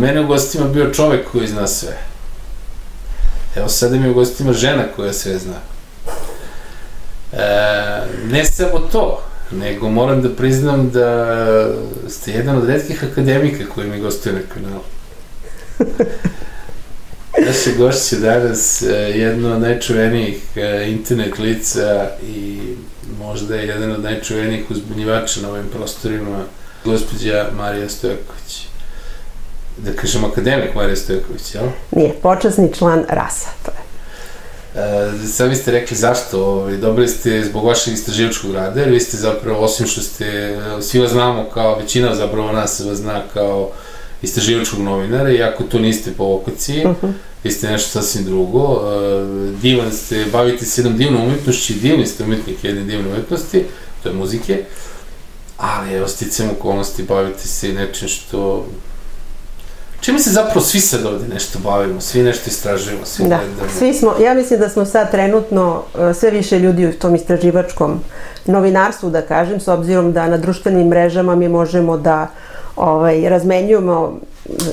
mene u gostima bio čovek koji zna sve. Evo sada mi u gostima žena koja sve zna. E, ne samo to, nego moram da priznam da ste jedan od redkih akademika koji mi gostuje na kanalu. Naše gošće danas e, jedno od najčuvenijih e, internet lica i možda je jedan od najčuvenijih uzbunjivača na ovim prostorima, gospođa Marija Stojković. Da kažem akademik Marija Stojković, jel? Nije, počasni član RASA, to je. E, sami ste rekli zašto, ovaj, dobili ste zbog vašeg istraživačkog rada, jer vi ste zapravo, osim što ste, svi vas znamo kao, većina zapravo nas vas zna kao istraživačkog novinara, iako to niste po vokaciji, uh mhm. -huh. vi ste nešto sasvim drugo, e, divan ste, bavite se jednom divnom umetnošću, divni ste umetnik jedne divne umetnosti, to je muzike, ali evo, sticam okolnosti, bavite se nečim što Čime se zapravo svi sad ovde nešto bavimo, svi nešto istražujemo, svi da, gledamo. Svi smo, ja mislim da smo sad trenutno e, sve više ljudi u tom istraživačkom novinarstvu, da kažem, s obzirom da na društvenim mrežama mi možemo da ovaj, razmenjujemo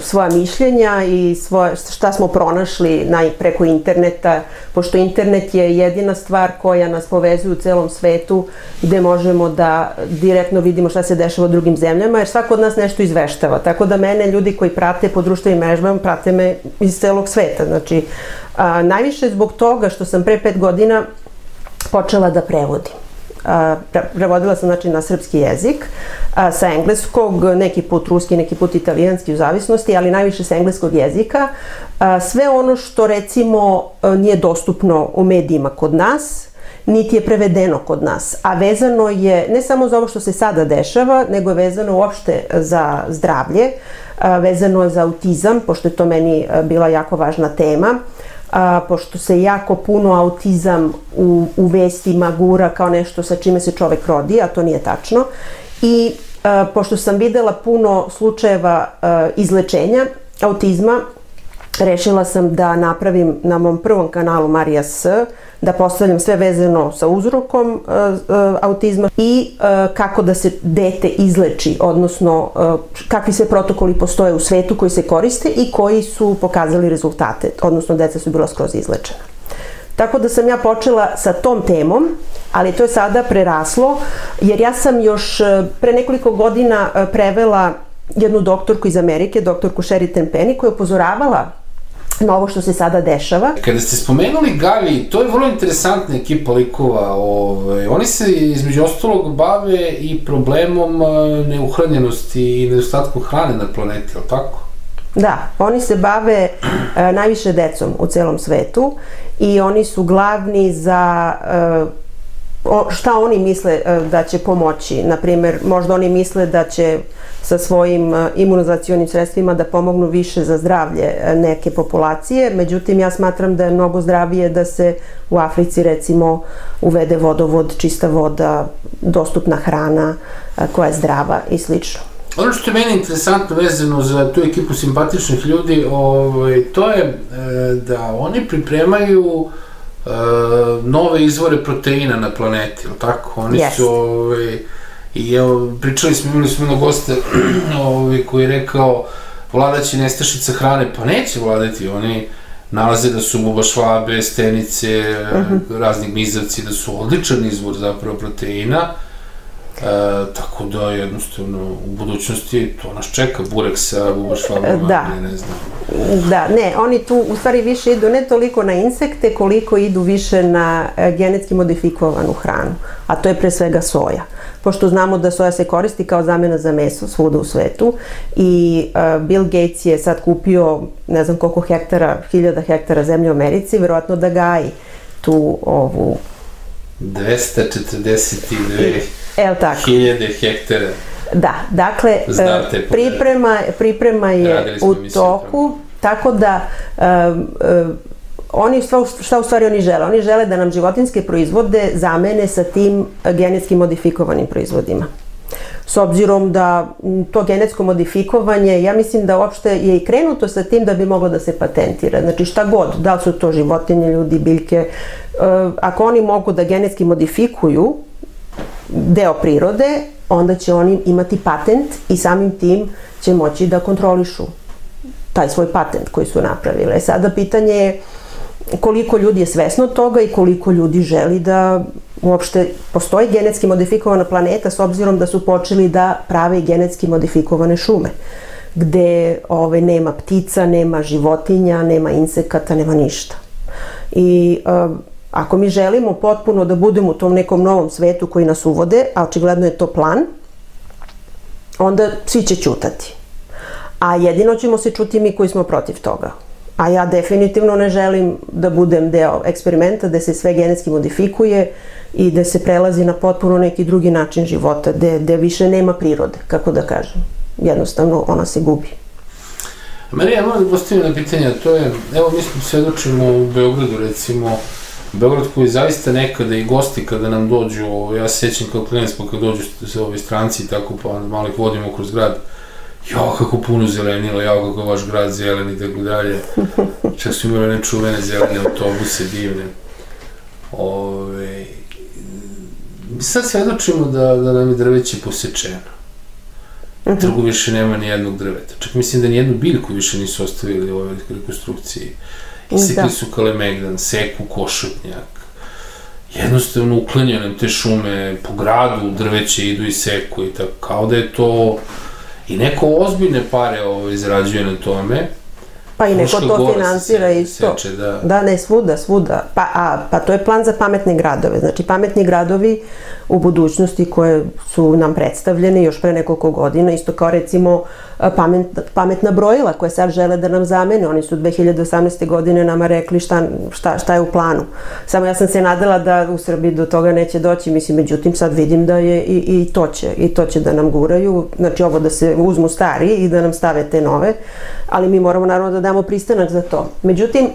svoja mišljenja i svoje, šta smo pronašli na, preko interneta, pošto internet je jedina stvar koja nas povezuje u celom svetu gde možemo da direktno vidimo šta se dešava u drugim zemljama, jer svako od nas nešto izveštava. Tako da mene ljudi koji prate po društvenim mrežama prate me iz celog sveta. Znači, a, najviše zbog toga što sam pre pet godina počela da prevodim prevodila sam znači na srpski jezik, sa engleskog, neki put ruski, neki put italijanski u zavisnosti, ali najviše sa engleskog jezika. Sve ono što recimo nije dostupno u medijima kod nas, niti je prevedeno kod nas, a vezano je ne samo za ovo što se sada dešava, nego je vezano uopšte za zdravlje, vezano je za autizam, pošto je to meni bila jako važna tema, a, pošto se jako puno autizam u, u vestima gura kao nešto sa čime se čovek rodi, a to nije tačno. I a, pošto sam videla puno slučajeva a, izlečenja autizma, rešila sam da napravim na mom prvom kanalu Marija S, da postavljam sve vezano sa uzrokom uh, uh, autizma i uh, kako da se dete izleči, odnosno kakvi sve protokoli postoje u svetu koji se koriste i koji su pokazali rezultate, odnosno deca su bila skroz izlečena. Tako da sam ja počela sa tom temom, ali to je sada preraslo, jer ja sam još pre nekoliko godina prevela jednu doktorku iz Amerike, doktorku Sheridan Penny, koja je upozoravala na ovo što se sada dešava. Kada ste spomenuli Gali, to je vrlo interesantna ekipa likova. Ovaj, oni se između ostalog bave i problemom neuhranjenosti i nedostatku hrane na planeti, ali tako? Da, oni se bave e, najviše decom u celom svetu i oni su glavni za e, o, šta oni misle e, da će pomoći. Naprimer, možda oni misle da će sa svojim e, imunizacijonim sredstvima da pomognu više za zdravlje e, neke populacije. Međutim, ja smatram da je mnogo zdravije da se u Africi recimo uvede vodovod, čista voda, dostupna hrana koja je zdrava i slično. Ono što je meni interesantno vezano za tu ekipu simpatičnih ljudi, ovaj, to je da oni pripremaju uh, nove izvore proteina na planeti, ili tako? Oni yes. su, ovaj, i evo, pričali smo, imali smo jednog gosta ovaj, koji je rekao, vladaće nestašica hrane, pa neće vladati, oni nalaze da su buba švabe, stenice, uh mhm. -huh. razni gmizavci, da su odličan izvor zapravo proteina, E, tako da jednostavno u budućnosti to nas čeka, burek sa bubašvalama, da. ne, ne znam. Da, ne, oni tu u stvari više idu ne toliko na insekte koliko idu više na e, genetski modifikovanu hranu, a to je pre svega soja. Pošto znamo da soja se koristi kao zamena za meso svuda u svetu i uh, Bill Gates je sad kupio ne znam koliko hektara, hiljada hektara zemlje u Americi, verovatno da gaji tu ovu 242 El tako. hiljade hektara. Da, dakle, e, priprema, priprema je u toku, tako da um, um, oni šta, šta u stvari oni žele? Oni žele da nam životinske proizvode zamene sa tim genetski modifikovanim proizvodima. S obzirom da to genetsko modifikovanje, ja mislim da uopšte je i krenuto sa tim da bi moglo da se patentira. Znači šta god, da li su to životinje, ljudi, biljke, ako oni mogu da genetski modifikuju deo prirode, onda će oni imati patent i samim tim će moći da kontrolišu taj svoj patent koji su napravile. E sada pitanje je koliko ljudi je svesno toga i koliko ljudi želi da uopšte postoji genetski modifikovana planeta s obzirom da su počeli da prave genetski modifikovane šume gde ove, nema ptica, nema životinja, nema insekata, nema ništa. I uh, ako mi želimo potpuno da budemo u tom nekom novom svetu koji nas uvode, a očigledno je to plan, onda svi će ćutati. A jedino ćemo se čuti mi koji smo protiv toga. A ja definitivno ne želim da budem deo eksperimenta gde se sve genetski modifikuje i da se prelazi na potpuno neki drugi način života, gde, gde više nema prirode, kako da kažem. Jednostavno, ona se gubi. Marija, moram da postavim na pitanje, to je, evo mi smo svedočimo u Beogradu, recimo, Beograd koji zaista nekada i gosti kada nam dođu, ja se sjećam kao klinac pa kad dođu ovi stranci i tako pa malo ih vodimo kroz grad, jao kako puno zelenilo, jao kako vaš grad zelen i tako dalje. Čak su imali ne čuvene zelene autobuse divne. Ove, mi sad svedočimo da, da nam je drveće posečeno. Uh -huh. Trgu više nema ni jednog drveta. Čak mislim da ni jednu biljku više nisu ostavili u ovoj rekonstrukciji. Isekli da. su kalemegdan, seku košutnjak. Jednostavno uklanjaju nam te šume po gradu, drveće idu i seku i tako, kao da je to i neko ozbiljne pare ovo izrađuje na tome. Pa i neko to finansira isto. Seče, da. da, ne, svuda, svuda. Pa, a, pa to je plan za pametne gradove. Znači, pametni gradovi u budućnosti koje su nam predstavljene još pre nekoliko godina, isto kao recimo pamet, pametna brojila koje sad žele da nam zamene. Oni su 2018. godine nama rekli šta, šta, šta je u planu. Samo ja sam se nadala da u Srbiji do toga neće doći, mislim, međutim sad vidim da je i, i to će, i to će da nam guraju, znači ovo da se uzmu stari i da nam stave te nove, ali mi moramo naravno da damo pristanak za to. Međutim,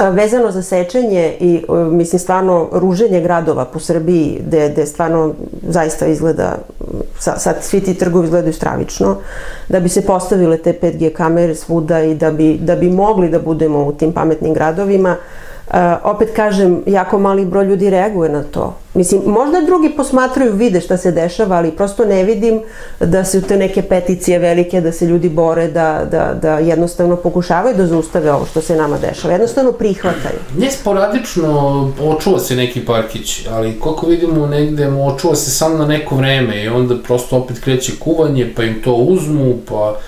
vezano za sečenje i mislim stvarno ruženje gradova po Srbiji gde, gde stvarno zaista izgleda sad svi ti trgovi izgledaju stravično da bi se postavile te 5G kamere svuda i da bi, da bi mogli da budemo u tim pametnim gradovima Uh, opet kažem, jako mali broj ljudi reaguje na to. Mislim, možda drugi posmatraju, vide šta se dešava, ali prosto ne vidim da se te neke peticije velike, da se ljudi bore, da, da, da jednostavno pokušavaju da zaustave ovo što se nama dešava. Jednostavno prihvataju. Ne, sporadično očuva se neki parkić, ali koliko vidimo negde, očuva se samo na neko vreme i onda prosto opet kreće kuvanje, pa im to uzmu, pa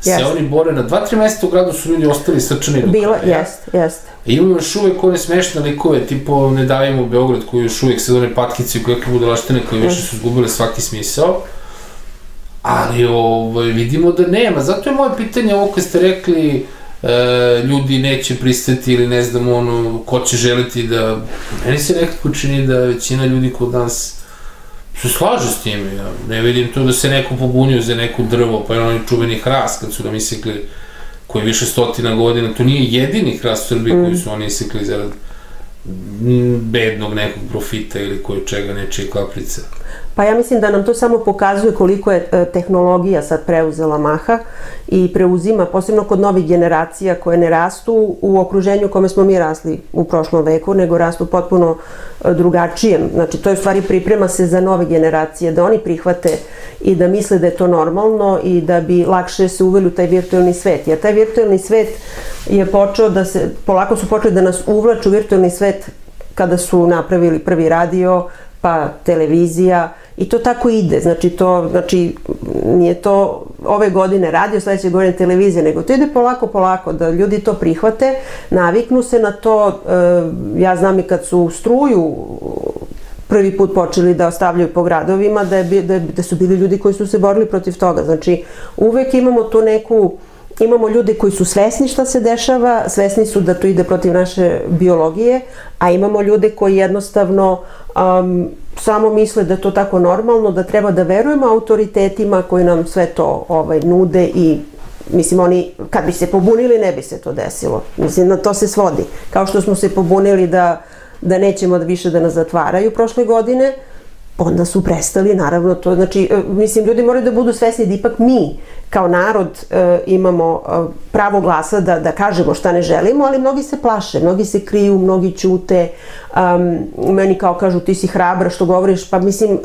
se oni bore na dva, tri mesta u gradu su ljudi ostali srčani Bilo, jest, jest. Imamo još uvek one smešne likove, tipo Ne davimo Beograd, koji još uvek sad one patkice i kakve budalaštine koje više su zgubile svaki smisao. Ali ovaj, vidimo da nema. Zato je moje pitanje ovo kad ste rekli e, ljudi neće pristati ili ne znam ono, ko će želiti da... Meni se nekako čini da većina ljudi kod nas se slaže s tim, ja ne vidim to da se neko pobunio za neku drvo, pa je onaj čuveni hrast kad su nam isekli koji više stotina godina, to nije jedini hrast u Srbiji mm. koji su oni isekli zarad bednog nekog profita ili koje čega nečije kaplice. Pa ja mislim da nam to samo pokazuje koliko je e, tehnologija sad preuzela maha i preuzima, posebno kod novih generacija koje ne rastu u okruženju kome smo mi rasli u prošlom veku, nego rastu potpuno e, drugačijem. Znači, to je u stvari priprema se za nove generacije, da oni prihvate i da misle da je to normalno i da bi lakše se uveli u taj virtualni svet. Jer taj virtualni svet je počeo da se, polako su počeli da nas uvlaču u virtualni svet kada su napravili prvi radio, pa televizija, I to tako ide, znači to, znači nije to ove godine radio, sledeće godine televizija, nego to ide polako, polako, da ljudi to prihvate, naviknu se na to, e, ja znam i kad su struju prvi put počeli da ostavljaju po gradovima, da, je, da, da su bili ljudi koji su se borili protiv toga, znači uvek imamo tu neku, imamo ljude koji su svesni šta se dešava, svesni su da to ide protiv naše biologije, a imamo ljude koji jednostavno um, samo misle da je to tako normalno, da treba da verujemo autoritetima koji nam sve to ovaj, nude i Mislim, oni, kad bi se pobunili, ne bi se to desilo. Mislim, na to se svodi. Kao što smo se pobunili da, da nećemo da više da nas zatvaraju prošle godine, onda su prestali, naravno, to znači, e, mislim, ljudi moraju da budu svesni da ipak mi, kao narod, e, imamo e, pravo glasa da, da kažemo šta ne želimo, ali mnogi se plaše, mnogi se kriju, mnogi ćute, um, meni kao kažu ti si hrabra što govoriš, pa mislim,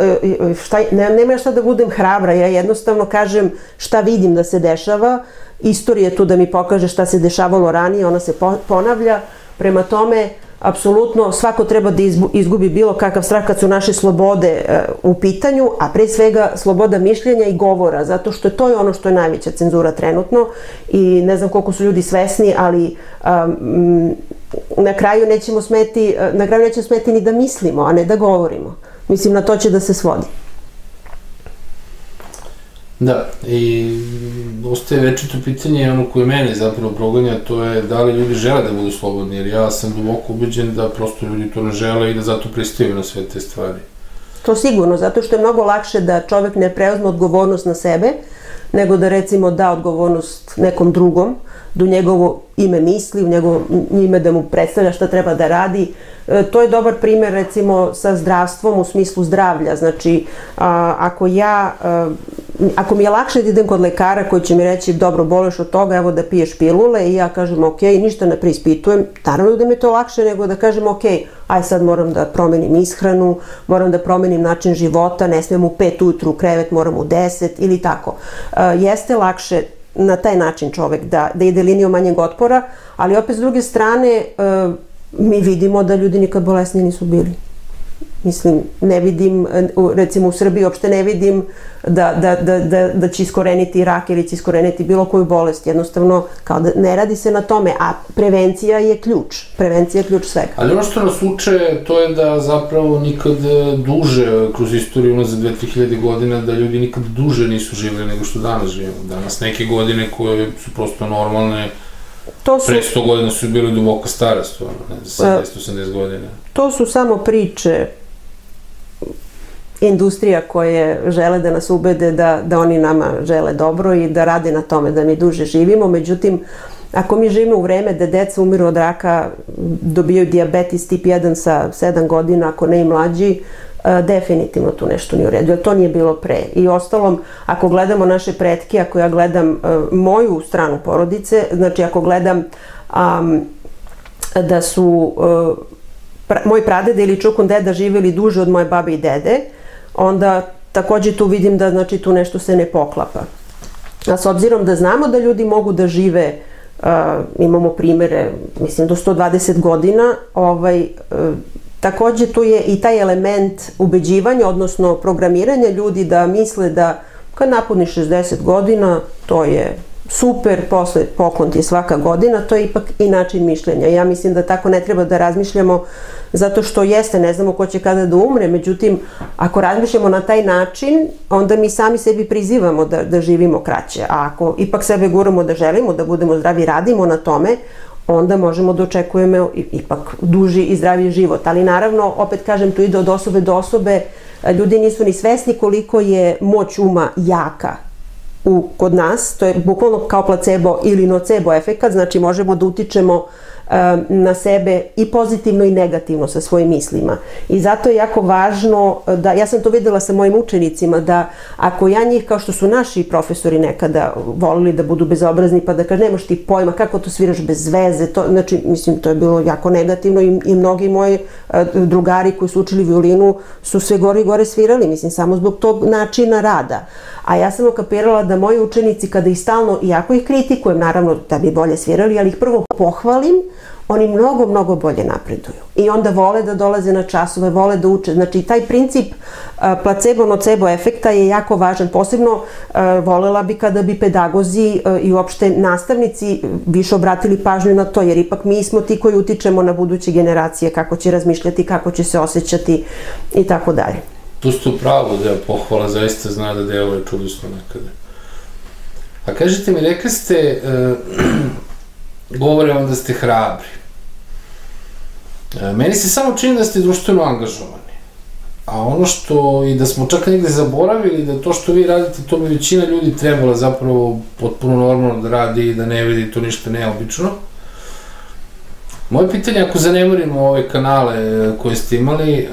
šta, ne, nema šta da budem hrabra, ja jednostavno kažem šta vidim da se dešava istorije tu da mi pokaže šta se dešavalo ranije, ona se ponavlja. Prema tome, apsolutno svako treba da izgubi bilo kakav strah kad su naše slobode e, u pitanju, a pre svega sloboda mišljenja i govora, zato što to je ono što je najveća cenzura trenutno i ne znam koliko su ljudi svesni, ali um, na kraju nećemo smeti, e, na kraju nećemo smeti ni da mislimo, a ne da govorimo. Mislim, na to će da se svodi. Da, i ostaje večito pitanje, ono koje mene zapravo proganja, to je da li ljudi žele da budu slobodni, jer ja sam duboko ubeđen da prosto ljudi to ne žele i da zato pristaju na sve te stvari. To sigurno, zato što je mnogo lakše da čovek ne preuzme odgovornost na sebe, nego da recimo da odgovornost nekom drugom, da u njegovo ime misli, u njegovo ime da mu predstavlja šta treba da radi. E, to je dobar primer recimo sa zdravstvom u smislu zdravlja. Znači, ako ja, ako mi je lakše da idem kod lekara koji će mi reći dobro boleš od toga, evo da piješ pilule i ja kažem ok, ništa ne preispitujem, naravno da mi je to lakše nego da kažem ok, aj sad moram da promenim ishranu, moram da promenim način života, ne smijem u pet ujutru u krevet, moram u deset ili tako. A, jeste lakše na taj način čovek da, da ide linijom manjeg otpora, ali opet s druge strane mi vidimo da ljudi nikad bolesni nisu bili. Mislim, ne vidim, recimo u Srbiji uopšte ne vidim da, da, da, da, da će iskoreniti rak ili će iskoreniti bilo koju bolest. Jednostavno, kao da ne radi se na tome, a prevencija je ključ. Prevencija je ključ svega. Ali ono što nas uče, to je da zapravo nikad duže, kroz istoriju unazad 2000 godina, da ljudi nikad duže nisu živeli nego što danas živimo. Danas neke godine koje su prosto normalne, to su, pre 100 godina su bili duboko stare, stvarno, ne, 70-80 godina. To su samo priče industrija koje žele da nas ubede da, da oni nama žele dobro i da rade na tome da mi duže živimo. Međutim, ako mi živimo u vreme da deca umiru od raka, dobijaju diabetes tip 1 sa 7 godina, ako ne i mlađi, e, definitivno tu nešto nije u redu, to nije bilo pre. I ostalom, ako gledamo naše pretke, ako ja gledam uh, moju stranu porodice, znači ako gledam um, da su uh, pra, moj pradede ili čukun deda živjeli duže od moje babe i dede, onda takođe tu vidim da znači tu nešto se ne poklapa. A s obzirom da znamo da ljudi mogu da žive uh, imamo primere, mislim, do 120 godina, ovaj, uh, takođe tu je i taj element ubeđivanja, odnosno programiranja ljudi da misle da kad napuni 60 godina, to je super, posle poklon ti je svaka godina, to je ipak i način mišljenja. Ja mislim da tako ne treba da razmišljamo zato što jeste, ne znamo ko će kada da umre, međutim, ako razmišljamo na taj način, onda mi sami sebi prizivamo da, da živimo kraće, a ako ipak sebe guramo da želimo da budemo zdravi, radimo na tome, onda možemo da očekujemo ipak duži i zdravi život. Ali naravno, opet kažem, to ide od osobe do osobe, ljudi nisu ni svesni koliko je moć uma jaka u, kod nas, to je bukvalno kao placebo ili nocebo efekat, znači možemo da utičemo na sebe i pozitivno i negativno sa svojim mislima. I zato je jako važno da, ja sam to videla sa mojim učenicima, da ako ja njih, kao što su naši profesori nekada volili da budu bezobrazni, pa da kaže, nemaš ti pojma, kako to sviraš bez veze, to, znači, mislim, to je bilo jako negativno i, i mnogi moji drugari koji su učili violinu su sve gore i gore svirali, mislim, samo zbog tog načina rada. A ja sam okapirala da moji učenici, kada ih stalno, iako ih kritikujem, naravno da bi bolje svirali, ali ih prvo pohvalim, oni mnogo, mnogo bolje napreduju. I onda vole da dolaze na časove, vole da uče. Znači, taj princip placebo-nocebo efekta je jako važan. Posebno volela bi kada bi pedagozi i uopšte nastavnici više obratili pažnju na to, jer ipak mi smo ti koji utičemo na buduće generacije, kako će razmišljati, kako će se osjećati i tako dalje. Tu ste upravo da pohvala zaista zna da deluje čudesno nekada. A kažete mi, rekli ste, uh, govore vam da ste hrabri. Uh, meni se samo čini da ste društveno angažovani. A ono što, i da smo čak negde zaboravili, da to što vi radite, to bi većina ljudi trebala zapravo potpuno normalno da radi i da ne vidi to ništa neobično. Moje pitanje, ako zanemorimo ove kanale e, koje ste imali, e,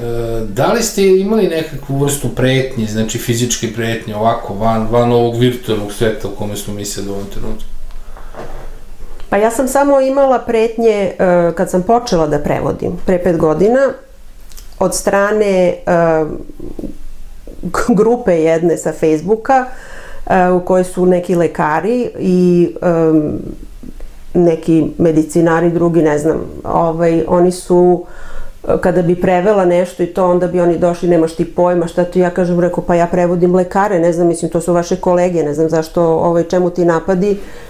da li ste imali nekakvu vrstu pretnje, znači fizičke pretnje, ovako, van, van ovog virtualnog sveta u kome smo mi sad u ovom trenutku? Pa ja sam samo imala pretnje e, kad sam počela da prevodim, pre pet godina, od strane grupe jedne sa Facebooka, e, u kojoj su neki lekari i um, neki medicinari, drugi, ne znam, ovaj, oni su kada bi prevela nešto i to, onda bi oni došli, nemaš ti pojma šta ti ja kažem, rekao, pa ja prevodim lekare, ne znam, mislim, to su vaše kolege, ne znam zašto, ovaj, čemu ti napadi, E,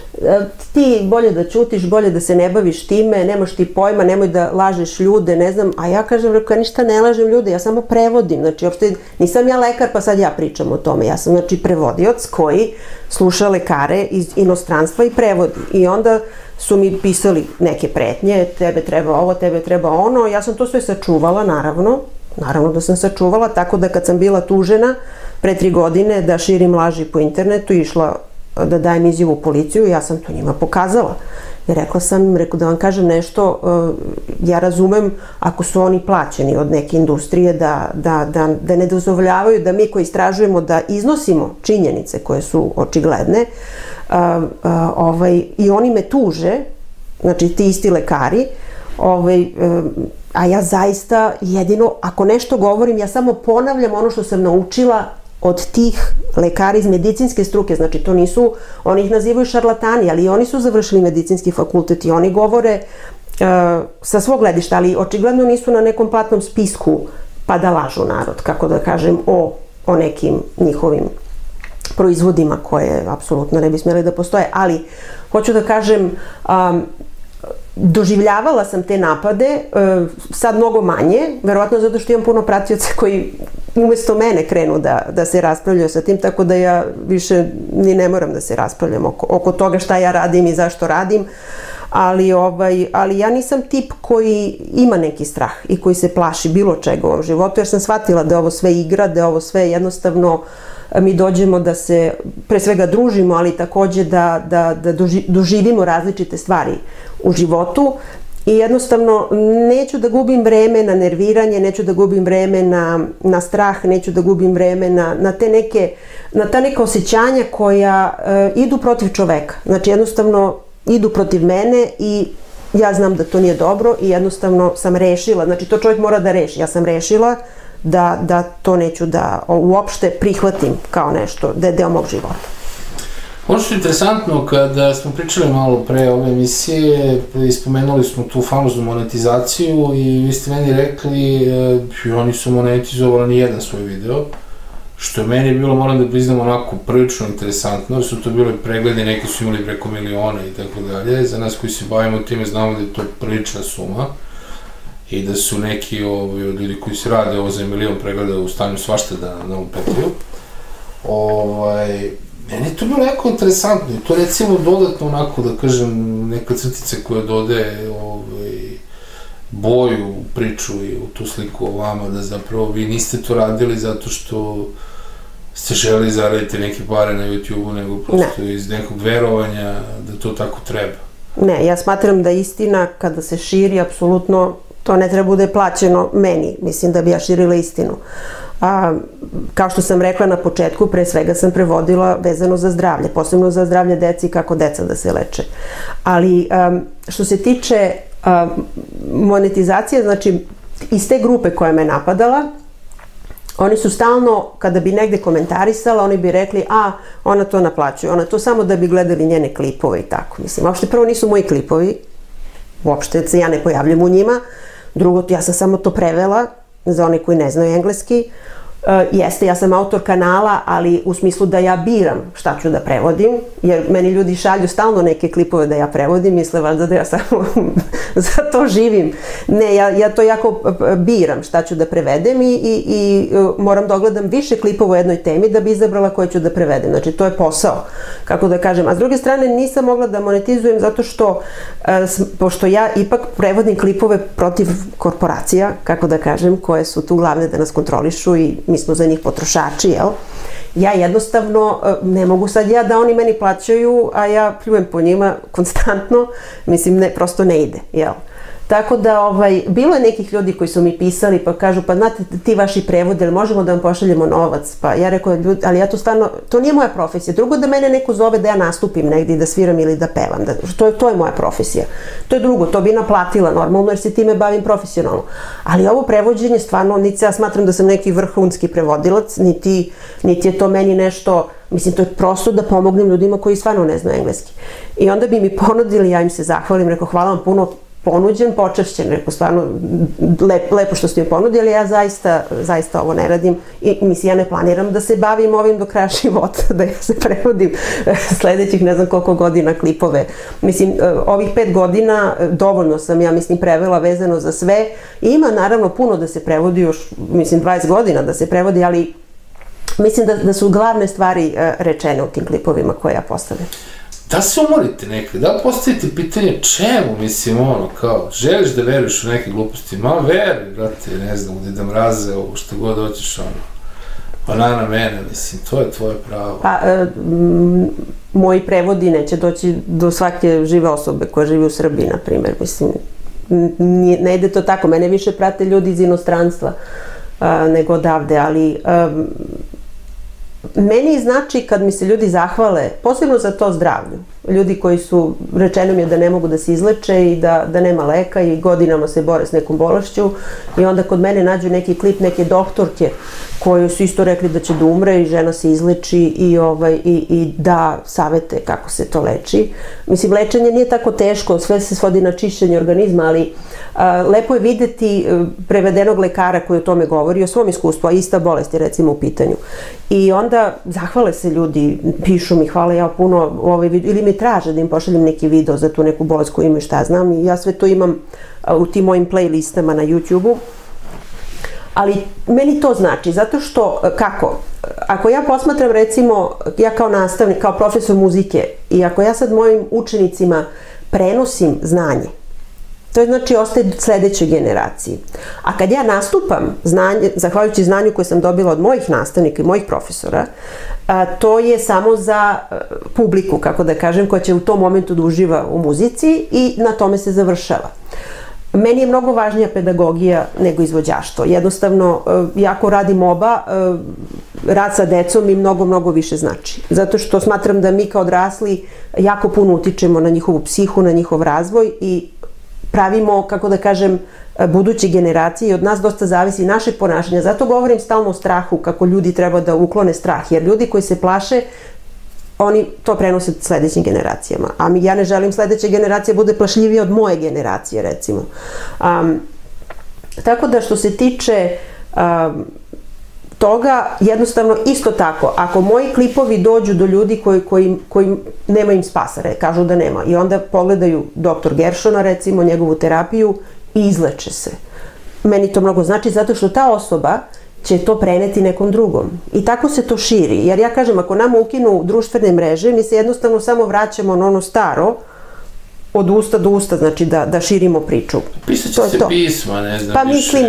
ti bolje da ćutiš, bolje da se ne baviš time, nemaš ti pojma, nemoj da lažeš ljude, ne znam, a ja kažem, rekao, ja ništa ne lažem ljude, ja samo prevodim, znači, uopšte, nisam ja lekar, pa sad ja pričam o tome, ja sam, znači, prevodioc koji sluša lekare iz inostranstva i prevodi, i onda su mi pisali neke pretnje, tebe treba ovo, tebe treba ono, ja sam to sve sačuvala, naravno, naravno da sam sačuvala, tako da kad sam bila tužena, pre tri godine da širim laži po internetu, išla da dajem izjavu u policiju, ja sam to njima pokazala. I rekla sam, rekao da vam kažem nešto, e, ja razumem ako su oni plaćeni od neke industrije da, da, da, da ne dozvoljavaju da mi koji istražujemo da iznosimo činjenice koje su očigledne a, a, ovaj, i oni me tuže, znači ti isti lekari, ovaj, e, a ja zaista jedino, ako nešto govorim, ja samo ponavljam ono što sam naučila od tih lekara iz medicinske struke, znači to nisu, oni ih nazivaju šarlatani, ali oni su završili medicinski fakultet i oni govore uh, sa svog gledišta, ali očigledno nisu na nekom platnom spisku pa da lažu narod, kako da kažem, o, o nekim njihovim proizvodima koje apsolutno ne bi smjeli da postoje, ali hoću da kažem um, doživljavala sam te napade, e, sad mnogo manje, verovatno zato što imam puno pratioca koji umesto mene krenu da, da se raspravljaju sa tim, tako da ja više ni ne moram da se raspravljam oko, oko toga šta ja radim i zašto radim, ali, ovaj, ali ja nisam tip koji ima neki strah i koji se plaši bilo čega u ovom životu, jer sam shvatila da ovo sve igra, da ovo sve jednostavno uh, mi dođemo da se pre svega družimo, ali takođe da, da, da doživimo različite stvari u životu. I jednostavno neću da gubim vreme na nerviranje, neću da gubim vreme na, na strah, neću da gubim vreme na, na te neke, na ta neka osjećanja koja e, idu protiv čoveka. Znači jednostavno idu protiv mene i ja znam da to nije dobro i jednostavno sam rešila, znači to čovjek mora da reši, ja sam rešila da, da to neću da uopšte prihvatim kao nešto, da je deo mog života. Ono što je interesantno, kada smo pričali malo pre ove emisije, ispomenuli smo tu famoznu monetizaciju i vi ste meni rekli, e, oni su monetizovali ni jedan svoj video, što je meni bilo, moram da priznam, onako prilično interesantno, jer su to bile preglede, neki su imali preko miliona i tako dalje, za nas koji se bavimo time znamo da je to prilična suma, i da su neki ovaj, ljudi koji se rade ovo za milion pregleda u stanju svašta da nam upetaju. Ovaj, meni je to bilo jako interesantno i to recimo dodatno onako da kažem neka crtica koja dode ovaj, boju u priču i u tu sliku o vama, da zapravo vi niste to radili zato što ste želi zaraditi neke pare na YouTube-u, nego prosto ne. iz nekog verovanja da to tako treba. Ne, ja smatram da istina kada se širi, apsolutno to ne treba bude plaćeno meni, mislim da bi ja širila istinu. A, kao što sam rekla na početku, pre svega sam prevodila vezano za zdravlje, posebno za zdravlje deci i kako deca da se leče. Ali a, što se tiče a, monetizacije, znači iz te grupe koja me napadala, oni su stalno, kada bi negde komentarisala, oni bi rekli, a, ona to naplaćuje, ona to samo da bi gledali njene klipove i tako. Mislim, uopšte prvo nisu moji klipovi, uopšte se ja ne pojavljam u njima, Drugo, ja sam samo to prevela za one koji ne znaju engleski. Uh, jeste, ja sam autor kanala, ali u smislu da ja biram šta ću da prevodim, jer meni ljudi šalju stalno neke klipove da ja prevodim, misle valjda da ja samo za to živim. Ne, ja, ja to jako biram šta ću da prevedem i, i, i uh, moram da ogledam više klipova u jednoj temi da bi izabrala koje ću da prevedem. Znači, to je posao, kako da kažem. A s druge strane, nisam mogla da monetizujem zato što, pošto ja ipak prevodim klipove protiv korporacija, kako da kažem, koje su tu glavne da nas kontrolišu i mi smo za njih potrošači, jel? Ja jednostavno e, ne mogu sad ja da oni meni plaćaju, a ja pljujem po njima konstantno, mislim, ne, prosto ne ide, jel? Tako da, ovaj, bilo je nekih ljudi koji su mi pisali pa kažu, pa znate ti vaši prevode, možemo da vam pošaljemo novac? Pa ja rekao, ljudi, ali ja to stvarno, to nije moja profesija. Drugo da mene neko zove da ja nastupim negdje da sviram ili da pevam. Da, to, je, to je moja profesija. To je drugo, to bi naplatila normalno jer se time bavim profesionalno. Ali ovo prevođenje stvarno, niti ja smatram da sam neki vrhunski prevodilac, niti, niti je to meni nešto Mislim, to je prosto da pomognem ljudima koji stvarno ne znaju engleski. I onda bi mi ponudili, ja im se zahvalim, rekao hvala vam puno, ponuđen, počašćen, rekao stvarno lep, lepo što ste mi ponudili, ja zaista, zaista ovo ne radim i mislim ja ne planiram da se bavim ovim do kraja života, da ja se prevodim sledećih ne znam koliko godina klipove. Mislim, e, ovih pet godina e, dovoljno sam, ja mislim, prevela vezano za sve. Ima naravno puno da se prevodi još, mislim, 20 godina da se prevodi, ali mislim da, da su glavne stvari e, rečene u tim klipovima koje ja postavljam da se umorite nekad, da postavite pitanje čemu, mislim, ono, kao, želiš da veruješ u neke gluposti, ma veruj, brate, ne znam, u da Mraze, ovo što god hoćeš, ono, ona na mene, mislim, to je tvoje pravo. Pa, e, moji prevodi neće doći do svake žive osobe koja živi u Srbiji, na primjer, mislim, ne ide to tako, mene više prate ljudi iz inostranstva a, nego odavde, ali a, meni znači kad mi se ljudi zahvale, posebno za to zdravlju, ljudi koji su, rečeno mi je da ne mogu da se izleče i da, da nema leka i godinama se bore s nekom bolešću i onda kod mene nađu neki klip neke doktorke koje su isto rekli da će da umre i žena se izleči i, ovaj, i, i da savete kako se to leči. Mislim, lečenje nije tako teško, sve se svodi na čišćenje organizma, ali a, lepo je videti e, prevedenog lekara koji o tome govori, o svom iskustvu, a ista bolest je recimo u pitanju. I onda zahvale se ljudi, pišu mi hvala ja puno ovaj ili mi traže da im pošaljem neki video za tu neku bolest koju imaju šta znam i ja sve to imam u tim mojim playlistama na YouTube-u. Ali meni to znači, zato što, kako, ako ja posmatram recimo, ja kao nastavnik, kao profesor muzike i ako ja sad mojim učenicima prenosim znanje, To je znači ostaje sledećoj generaciji. A kad ja nastupam, znanje, zahvaljujući znanju koje sam dobila od mojih nastavnika i mojih profesora, a, to je samo za a, publiku, kako da kažem, koja će u tom momentu da uživa u muzici i na tome se završava. Meni je mnogo važnija pedagogija nego izvođaštvo. Jednostavno, jako radim oba, rad sa decom mi mnogo, mnogo više znači. Zato što smatram da mi kao odrasli jako puno utičemo na njihovu psihu, na njihov razvoj i pravimo, kako da kažem, buduće generacije i od nas dosta zavisi naše ponašanje. Zato govorim stalno o strahu, kako ljudi treba da uklone strah, jer ljudi koji se plaše, oni to prenose sledećim generacijama. A mi, ja ne želim sledeća generacija bude plašljivija od moje generacije, recimo. Um, tako da što se tiče um, toga jednostavno isto tako, ako moji klipovi dođu do ljudi koji, koji, koji nema im spasa, kažu da nema, i onda pogledaju doktor Gershona recimo, njegovu terapiju i izleče se. Meni to mnogo znači zato što ta osoba će to preneti nekom drugom. I tako se to širi. Jer ja kažem, ako nam ukinu društvene mreže, mi se jednostavno samo vraćamo na ono staro, od usta do usta, znači da, da širimo priču. Pisat će se to. pisma, ne znam, Pa mislim,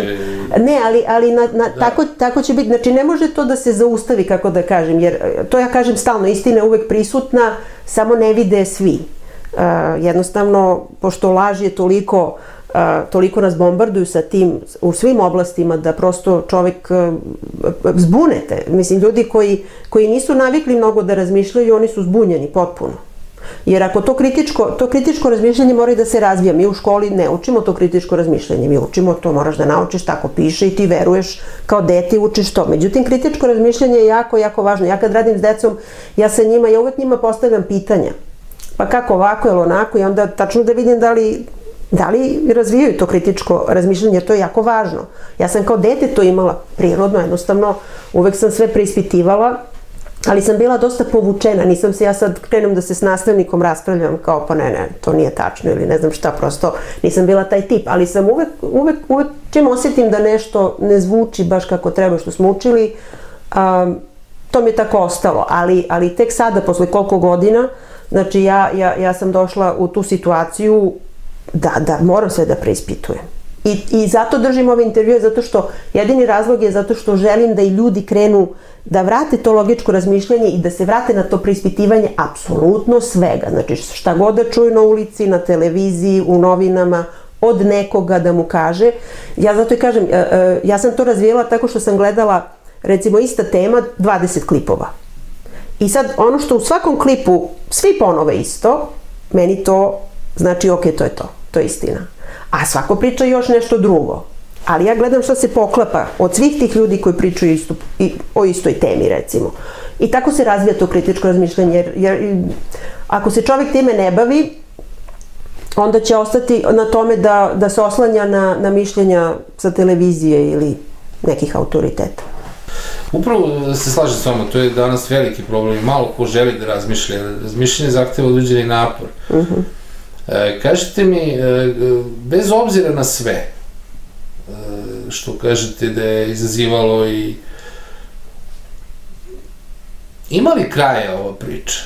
ne, ali, ali na, na, da. tako, tako će biti, znači ne može to da se zaustavi, kako da kažem, jer to ja kažem stalno, istina je uvek prisutna, samo ne vide svi. Uh, jednostavno, pošto laž je toliko uh, toliko nas bombarduju sa tim u svim oblastima da prosto čovek zbunete. Mislim, ljudi koji, koji nisu navikli mnogo da razmišljaju, oni su zbunjeni potpuno. Jer ako to kritičko, to kritičko razmišljanje mora da se razvija. Mi u školi ne učimo to kritičko razmišljanje. Mi učimo to, moraš da naučiš, tako piše i ti veruješ kao dete učiš to. Međutim, kritičko razmišljanje je jako, jako važno. Ja kad radim s decom, ja sa njima, ja uvek njima postavljam pitanja. Pa kako ovako ili onako i onda tačno da vidim da li da li razvijaju to kritičko razmišljanje, jer to je jako važno. Ja sam kao dete to imala prirodno, jednostavno, uvek sam sve preispitivala ali sam bila dosta povučena, nisam se ja sad krenem da se s nastavnikom raspravljam kao pa ne, ne, to nije tačno ili ne znam šta, prosto nisam bila taj tip, ali sam uvek, uvek, uvek čim osetim da nešto ne zvuči baš kako treba što smo učili, um, to mi je tako ostalo, ali, ali tek sada, posle koliko godina, znači ja, ja, ja sam došla u tu situaciju da, da moram sve da preispitujem. I, I zato držim ove intervjue, zato što jedini razlog je zato što želim da i ljudi krenu da vrate to logičko razmišljanje i da se vrate na to preispitivanje apsolutno svega. Znači šta god da čuju na ulici, na televiziji, u novinama, od nekoga da mu kaže. Ja zato i kažem, e, e, ja sam to razvijela tako što sam gledala recimo ista tema 20 klipova. I sad ono što u svakom klipu svi ponove isto, meni to znači ok, to je to, to je istina. A svako priča još nešto drugo. Ali ja gledam šta se poklapa od svih tih ljudi koji pričaju isto, i, o istoj temi recimo. I tako se razvija to kritičko razmišljanje, jer, jer ako se čovjek time ne bavi, onda će ostati na tome da, da se oslanja na, na mišljenja sa televizije ili nekih autoriteta. Upravo se slažem s vama, to je danas veliki problem malo ko želi da razmišlja. Razmišljanje zahteva određeni napor. Uh -huh. E, kažete mi, e, bez obzira na sve, e, što kažete da je izazivalo i ima li kraja ova priča?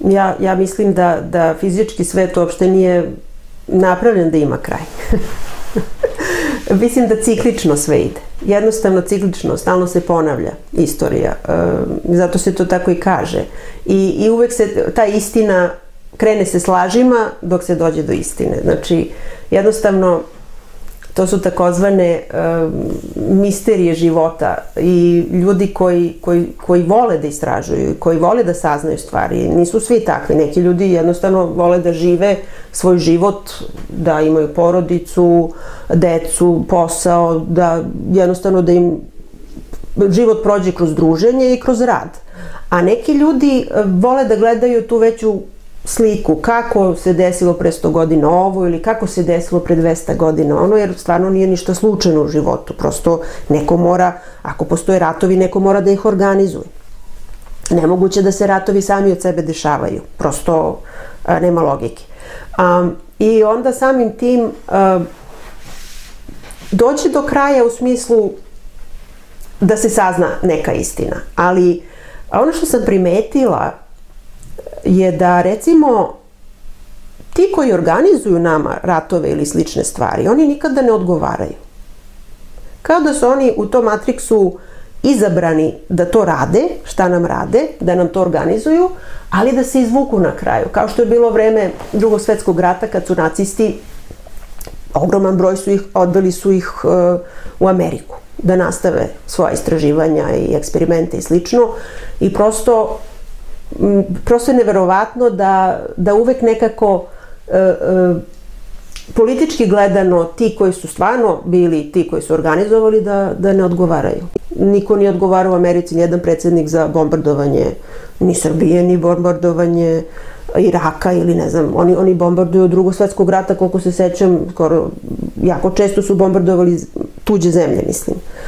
Ja, ja mislim da, da fizički svet uopšte nije napravljen da ima kraj. mislim da ciklično sve ide. Jednostavno ciklično, stalno se ponavlja istorija. E, zato se to tako i kaže. I, I uvek se ta istina krene se s lažima dok se dođe do istine. Znači, jednostavno To su takozvane uh, misterije života i ljudi koji, koji, koji vole da istražuju, koji vole da saznaju stvari. Nisu svi takvi. Neki ljudi jednostavno vole da žive svoj život, da imaju porodicu, decu, posao, da jednostavno da im život prođe kroz druženje i kroz rad. A neki ljudi vole da gledaju tu veću sliku kako se desilo pre 100 godina ovo ili kako se desilo pre 200 godina ono, jer stvarno nije ništa slučajno u životu. Prosto neko mora, ako postoje ratovi, neko mora da ih organizuje. Nemoguće da se ratovi sami od sebe dešavaju. Prosto a, nema logike. A, I onda samim tim a, doći do kraja u smislu da se sazna neka istina. Ali ono što sam primetila je da recimo ti koji organizuju nama ratove ili slične stvari, oni nikada ne odgovaraju. Kao da su oni u tom matriksu izabrani da to rade, šta nam rade, da nam to organizuju, ali da se izvuku na kraju. Kao što je bilo vreme drugog svetskog rata kad su nacisti, ogroman broj su ih, odveli su ih uh, u Ameriku da nastave svoja istraživanja i eksperimente i slično i prosto prosto je neverovatno da, da uvek nekako e, e, politički gledano ti koji su stvarno bili ti koji su organizovali da, da ne odgovaraju. Niko nije odgovarao u Americi, nijedan predsednik za bombardovanje ni Srbije, ni bombardovanje Iraka ili ne znam, oni, oni bombarduju drugog svetskog rata, koliko se sećam, skoro, jako često su bombardovali tuđe zemlje, mislim. Uh,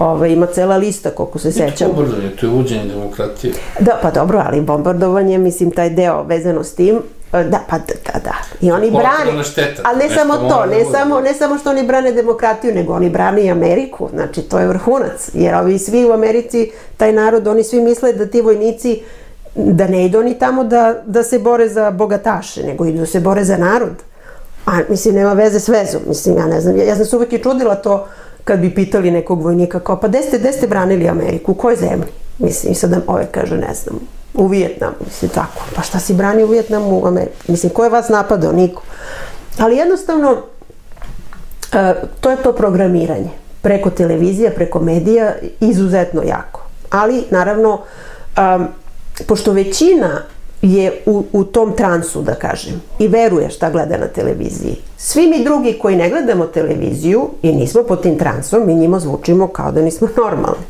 Ove, ima cela lista, koliko se sećam. Bombardovanje, to je uđenje demokratije. Da, pa dobro, ali bombardovanje, mislim, taj deo vezano s tim, e, Da, pa da, da, da. I oni brane, šteta, ali ne samo to, ne da samo, ne samo što oni brane demokratiju, nego oni brane i Ameriku, znači to je vrhunac, jer ovi svi u Americi, taj narod, oni svi misle da ti vojnici, da ne idu oni tamo da, da se bore za bogataše, nego idu da se bore za narod. A, mislim, nema veze s vezom, mislim, ja ne znam, ja, ja sam se uvek i čudila to, kad bi pitali nekog vojnika kao pa gde ste, gde ste branili Ameriku, u kojoj zemlji? Mislim, i sad nam ove kaže, ne znam, u Vijetnamu, mislim tako. Pa šta si branio u Vijetnamu, u Ameriku? Mislim, ko je vas napadao? Niko. Ali jednostavno, e, to je to programiranje. Preko televizija, preko medija, izuzetno jako. Ali, naravno, pošto većina je u, u tom transu, da kažem, i veruje šta gleda na televiziji. Svi mi drugi koji ne gledamo televiziju i nismo pod tim transom, mi njima zvučimo kao da nismo normalni.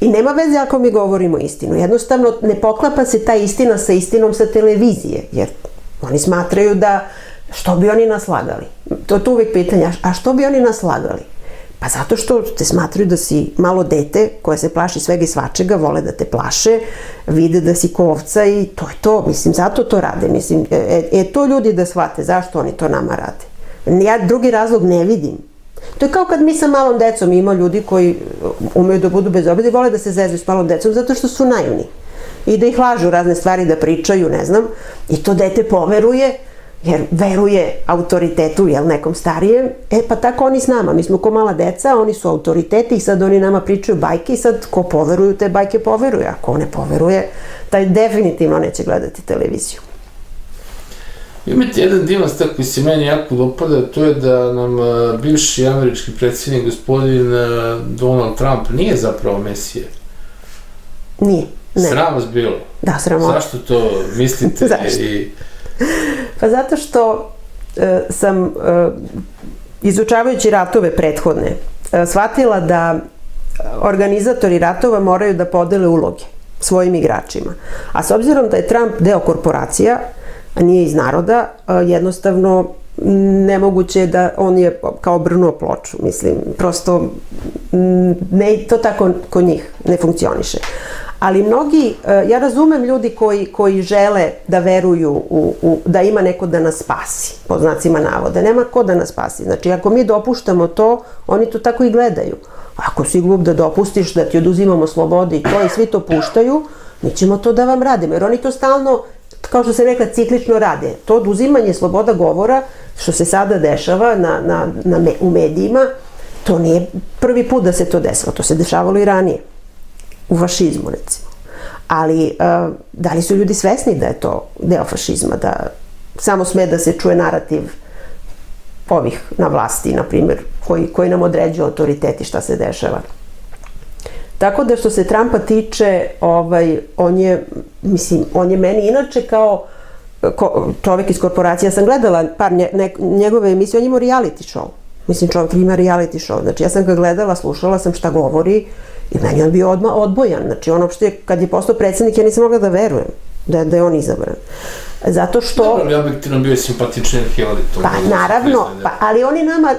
I nema veze ako mi govorimo istinu. Jednostavno ne poklapa se ta istina sa istinom sa televizije, jer oni smatraju da što bi oni nas lagali. To je to uvijek pitanje, a što bi oni nas lagali? Pa zato što te smatruju da si malo dete koje se plaši svega i svačega, vole da te plaše, vide da si kovca i to je to. Mislim, zato to rade. Mislim, e, e, e to ljudi da shvate, zašto oni to nama rade. Ja drugi razlog ne vidim. To je kao kad mi sa malom decom ima ljudi koji umeju da budu bezobredni i vole da se zezuju s malom decom zato što su naivni. I da ih lažu razne stvari da pričaju, ne znam. I to dete poveruje jer veruje autoritetu, jel, nekom starijem, e pa tako oni s nama, mi smo ko mala deca, oni su autoriteti i sad oni nama pričaju bajke i sad ko poveruju te bajke poveruje, a ko ne poveruje, taj definitivno neće gledati televiziju. Imate jedan divan stav koji se meni jako dopada, to je da nam bivši američki predsjednik gospodin Donald Trump nije zapravo mesije. Nije, ne. Sram vas bilo. Da, sramo. Zašto to mislite? Zašto? I Pa zato što e, sam, e, izučavajući ratove prethodne, e, shvatila da organizatori ratova moraju da podele uloge svojim igračima. A s obzirom da je Trump deo korporacija, a nije iz naroda, jednostavno nemoguće je da on je kao brnuo ploču, mislim, prosto ne, to tako kod njih ne funkcioniše. Ali mnogi, ja razumem ljudi koji, koji žele da veruju u, u, da ima neko da nas spasi, po znacima navoda. Nema ko da nas spasi. Znači, ako mi dopuštamo to, oni to tako i gledaju. Ako si glup da dopustiš da ti oduzimamo slobode i to i svi to puštaju, mi ćemo to da vam radimo. Jer oni to stalno, kao što se rekla, ciklično rade. To oduzimanje sloboda govora, što se sada dešava na, na, na, u medijima, to nije prvi put da se to desilo. To se dešavalo i ranije. U fašizmu, recimo. Ali, uh, da li su ljudi svesni da je to deo fašizma, da samo sme da se čuje narativ ovih na vlasti, na primjer, koji, koji nam određuju autoriteti šta se dešava. Tako da što se Trumpa tiče, ovaj, on je, mislim, on je meni inače kao ko, čovek iz korporacije, ja sam gledala par nje, ne, njegove emisije, on ima reality show. Mislim, čovjek ima reality show. Znači, ja sam ga gledala, slušala sam šta govori i meni on bio odmah odbojan. Znači, ono što je, kad je postao predsednik, ja nisam mogla da verujem da, da je on izabran. Zato što... Dobro, ali objektivno bio je simpatični Hillary. To pa, naravno, pa, ali oni nama,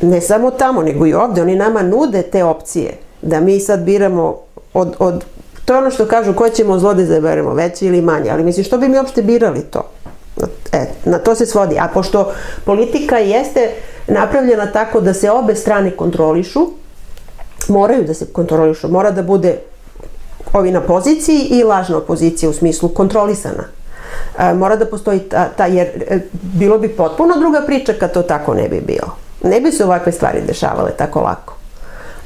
ne samo tamo, nego i ovde, oni nama nude te opcije, da mi sad biramo od, od to je ono što kažu, koje ćemo zlo da izaberemo, veće ili manje, ali mislim, što bi mi uopšte birali to? E, na to se svodi. A pošto politika jeste napravljena tako da se obe strane kontrolišu, moraju da se kontrolišu, mora da bude ovi na poziciji i lažna opozicija u smislu kontrolisana. E, mora da postoji ta, ta, jer e, bilo bi potpuno druga priča kad to tako ne bi bilo. Ne bi se ovakve stvari dešavale tako lako.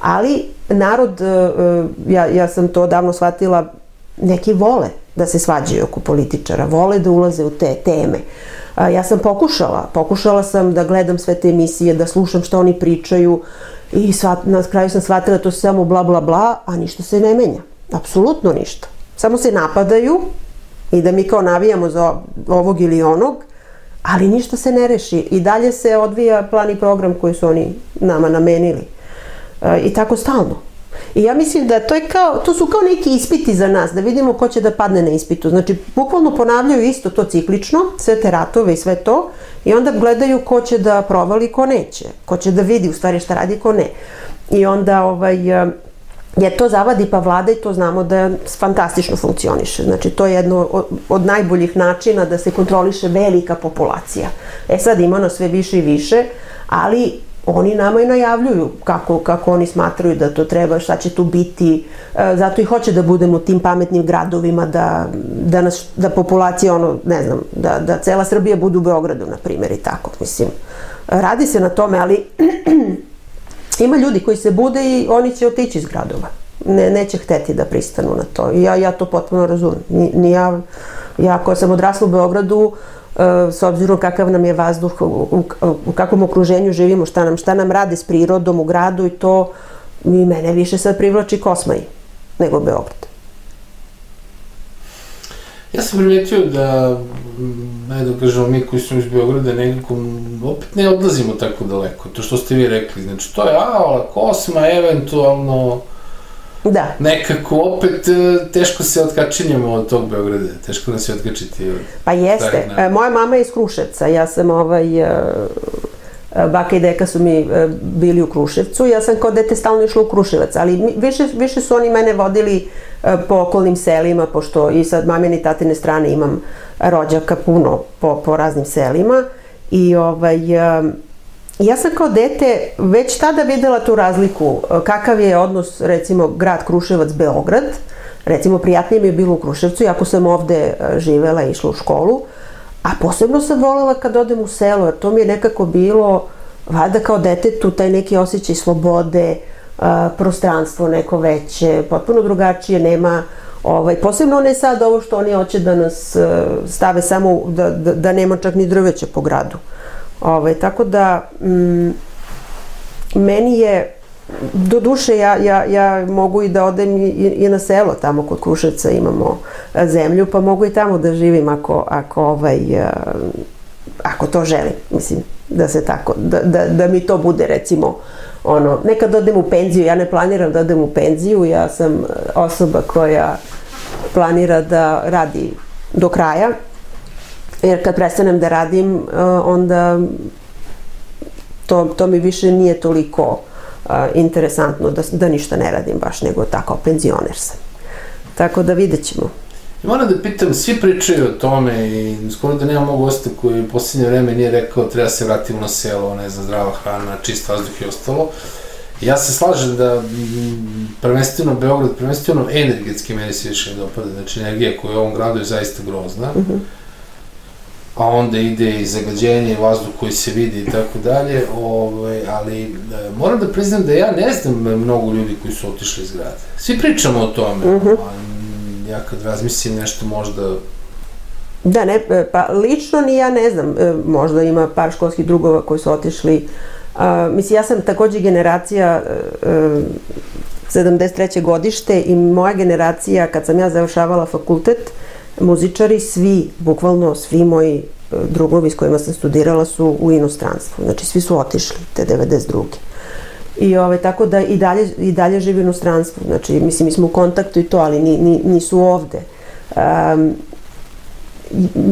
Ali narod, e, e, ja, ja sam to davno shvatila, neki vole da se svađaju oko političara, vole da ulaze u te teme. Ja sam pokušala, pokušala sam da gledam sve te emisije, da slušam što oni pričaju i svat, na kraju sam shvatila to samo bla bla bla, a ništa se ne menja. Apsolutno ništa. Samo se napadaju i da mi kao navijamo za ovog ili onog, ali ništa se ne reši. I dalje se odvija plan i program koji su oni nama namenili. E, I tako stalno. I ja mislim da to je kao, to su kao neki ispiti za nas, da vidimo ko će da padne na ispitu. Znači, bukvalno ponavljaju isto to ciklično, sve te ratove i sve to, i onda gledaju ko će da provali, ko neće. Ko će da vidi u stvari šta radi, ko ne. I onda, ovaj, e, jer to zavadi pa vlada i to znamo da fantastično funkcioniše. Znači, to je jedno od, najboljih načina da se kontroliše velika populacija. E sad ima na sve više i više, ali oni nama i najavljuju kako, kako oni smatraju da to treba, šta će tu biti, e, zato i hoće da budemo tim pametnim gradovima, da, da, nas, da populacija, ono, ne znam, da, da cela Srbija bude u Beogradu, na primjer, i tako, mislim. Radi se na tome, ali ima ljudi koji se bude i oni će otići iz gradova. Ne, neće hteti da pristanu na to. Ja, ja to potpuno razumem. Ni, ni ja, ja koja sam odrasla u Beogradu, e, s obzirom kakav nam je vazduh, u, kakvom okruženju živimo, šta nam, šta nam radi s prirodom u gradu i to mi mene više sad privlači Kosmaj nego Beograd. Ja sam primetio da, ne da kažemo, mi koji smo iz Beograda nekako opet ne odlazimo tako daleko, to što ste vi rekli, znači to je Aola, Kosma, eventualno Da. Nekako opet e, teško se otkačinjamo od tog Beograda, teško nas je otkačiti od... Pa jeste, e, moja mama je iz Kruševca, ja sam ovaj, e, baka i deka su mi bili u Kruševcu, ja sam kao dete stalno išla u Kruševac, ali više, više su oni mene vodili po okolnim selima, pošto i sad mamine i tatine strane imam rođaka puno po, po raznim selima i ovaj, ja sam kao dete već tada videla tu razliku, kakav je odnos recimo grad Kruševac-Beograd, recimo prijatnije mi je bilo u Kruševcu, iako sam ovde živela i išla u školu, a posebno sam volela kad odem u selo, jer to mi je nekako bilo, valjda kao detetu, taj neki osjećaj slobode, prostranstvo neko veće, potpuno drugačije, nema Ovaj, posebno ne sad ovo što oni hoće da nas stave samo, da, da, da nema čak ni drveća po gradu. Ovaj, tako da, mm, meni je, do duše ja, ja, ja mogu i da odem i, i na selo, tamo kod Kruševca imamo zemlju, pa mogu i tamo da živim ako, ako, ovaj, ako to želim, mislim, da se tako, da, da, da mi to bude recimo ono, nekad odem u penziju, ja ne planiram da odem u penziju, ja sam e, osoba koja planira da radi do kraja, jer kad prestanem da radim, e, onda to, to mi više nije toliko uh, interesantno da, da ništa ne radim baš, nego tako penzioner sam. Tako da vidjet ćemo. I moram da pitam, svi pričaju o tome i skoro da nema mog gosta koji u posljednje vreme nije rekao treba se vratimo na selo, ne znam, zdrava hrana, čist vazduh i ostalo. Ja se slažem da prvenstveno Beograd, prvenstveno energetski meni se više dopada, znači energija koja u ovom gradu je zaista grozna. Mm -hmm a onda ide i zagađenje, vazduh koji se vidi i tako dalje, ovaj, ali e, moram da priznam da ja ne znam mnogo ljudi koji su otišli iz grada. Svi pričamo o tome, mm -hmm. a ja kad razmislim nešto možda Da, ne, e, pa lično ni ja ne znam, e, možda ima par školskih drugova koji su otišli. A, mislim, ja sam takođe generacija a, 73. godište i moja generacija, kad sam ja završavala fakultet, muzičari, svi, bukvalno svi moji e, drugovi s kojima sam studirala su u inostranstvu. Znači, svi su otišli te 92. I ove, tako da i dalje, i dalje živi u inostranstvu. Znači, mislim, mi smo u kontaktu i to, ali ni, ni, nisu ovde. Um,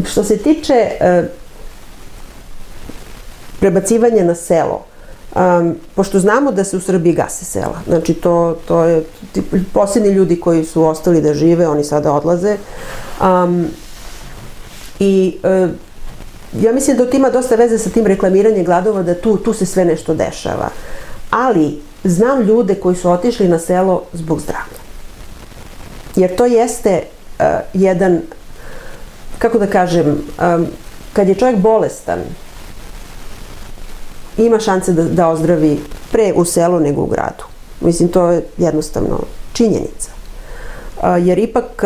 što se tiče uh, prebacivanja na selo, Um, pošto znamo da se u Srbiji gase sela, znači to, to je posljedni ljudi koji su ostali da žive, oni sada odlaze. Um, I uh, ja mislim da to ima dosta veze sa tim reklamiranjem gladova, da tu, tu se sve nešto dešava. Ali znam ljude koji su otišli na selo zbog zdravlja. Jer to jeste uh, jedan, kako da kažem, um, kad je čovjek bolestan, ima šanse da, da ozdravi pre u selu nego u gradu. Mislim, to je jednostavno činjenica. Jer ipak,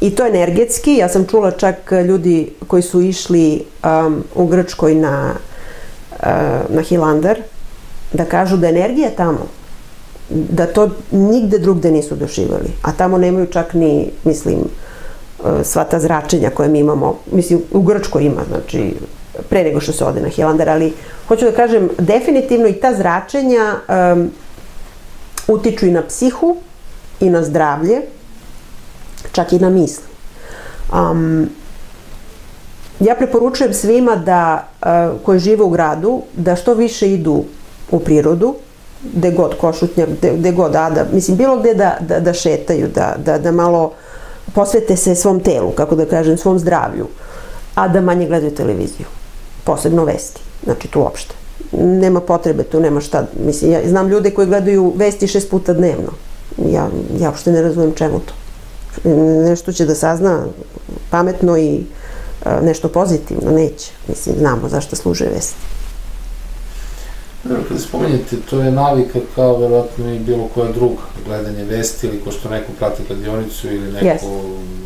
i to energetski, ja sam čula čak ljudi koji su išli um, u Grčkoj na, uh, na Hilandar, da kažu da energija tamo, da to nigde drugde nisu doživali, a tamo nemaju čak ni, mislim, sva ta zračenja koje mi imamo, mislim, u Grčkoj ima, znači, pre nego što se ode na Hilandar, ali hoću da kažem, definitivno i ta zračenja um, utiču i na psihu i na zdravlje, čak i na misli. Um, ja preporučujem svima da, uh, koji žive u gradu, da što više idu u prirodu, gde god košutnja, gde, gde god ada, mislim bilo gde da, da, da šetaju, da, da, da malo posvete se svom telu, kako da kažem, svom zdravlju, a da manje gledaju televiziju posebno vesti. Znači tu uopšte. Nema potrebe, tu nema šta. Mislim, ja znam ljude koji gledaju vesti šest puta dnevno. Ja, ja uopšte ne razumem čemu to. Nešto će da sazna pametno i a, nešto pozitivno, neće. Mislim, znamo zašto služe vesti. Dobro, kada spomenjete, to je navika kao verovatno i bilo koja druga, gledanje vesti ili ko što neko prati kladionicu ili neko yes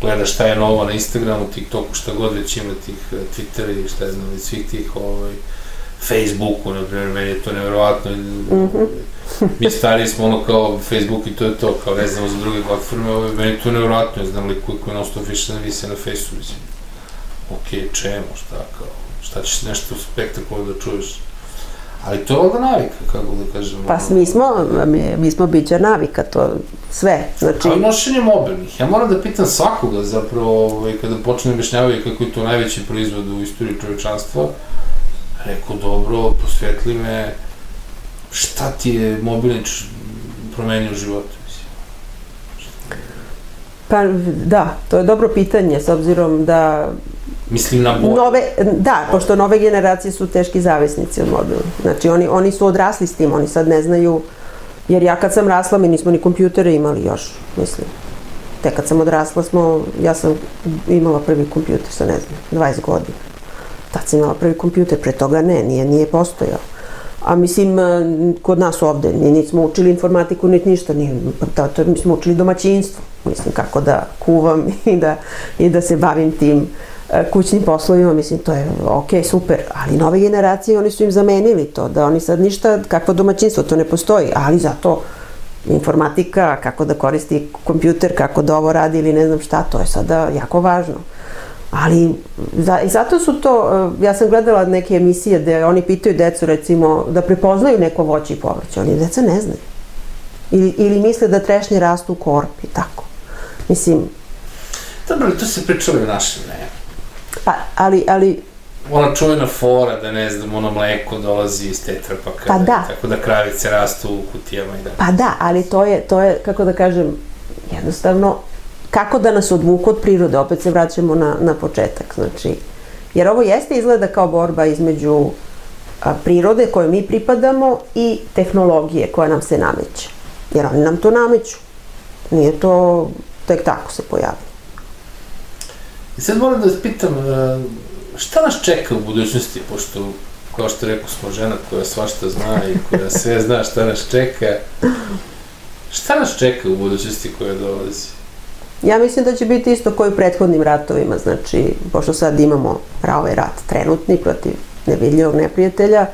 gleda šta je novo na Instagramu, TikToku, šta god već ima tih eh, Twittera i šta je znam, svih tih ovaj, Facebooku, na primjer, meni je to nevjerovatno. Mm -hmm. Mi stari smo ono kao Facebook i to je to, kao ne znamo za druge platforme, ovaj, meni je to nevjerovatno, ne znam li koji koji non-stop više navise na Facebooku, mislim. Ok, čemu, šta, kao, šta ćeš nešto spektakularno da čuješ? Ali to je onda navika, kako da kažemo. Pa mi smo, mi, mi smo bića navika, to sve. Znači... Ali nošenje mobilnih. Ja moram da pitam svakoga zapravo, ovaj, kada počne objašnjavaju kako je to najveći proizvod u istoriji čovečanstva, rekao, dobro, posvetli me, šta ti je mobilnič promenio život? Pa da, to je dobro pitanje, s obzirom da Mislim na bolje. Nove, da, pošto nove generacije su teški zavisnici od mobila. Znači oni, oni su odrasli s tim, oni sad ne znaju, jer ja kad sam rasla mi nismo ni kompjutere imali još, mislim. Te kad sam odrasla smo, ja sam imala prvi kompjuter sa ne znam, 20 godina. Tad sam imala prvi kompjuter, pre toga ne, nije, nije postojao. A mislim, kod nas ovde, mi nismo učili informatiku, niti ništa, nije, to, to, mi smo učili domaćinstvo, mislim, kako da kuvam i da, i da se bavim tim kućnim poslovima, mislim, to je ok, super, ali nove generacije, oni su im zamenili to, da oni sad ništa, kakvo domaćinstvo, to ne postoji, ali zato informatika, kako da koristi kompjuter, kako da ovo radi ili ne znam šta, to je sada jako važno. Ali, za, i zato su to, e, ja sam gledala neke emisije gde oni pitaju decu recimo da prepoznaju neko voće i povrće, oni deca ne znaju. Ili, ili misle da trešnje rastu u korpi, tako. Mislim... Dobro, to se pričalo i u našem ne. Pa, ali, ali ona čuvena fora da ne znam, ono mleko dolazi iz tetrapaka, Pa da. tako da kravice rastu u kutijama i da. Pa da, ali to je, to je, kako da kažem, jednostavno, kako da nas odvuku od prirode, opet se vraćamo na, na početak, znači, jer ovo jeste izgleda kao borba između a, prirode kojoj mi pripadamo i tehnologije koja nam se nameće, jer oni nam to nameću, nije to tek tako se pojavi. I sad moram da vas pitam, e, šta nas čeka u budućnosti, pošto, kao što rekao smo, žena koja svašta zna i koja sve zna šta nas čeka, šta nas čeka u budućnosti koja dolazi? Ja mislim da će biti isto koji u prethodnim ratovima, znači, pošto sad imamo ovaj rat trenutni protiv nevidljivog neprijatelja,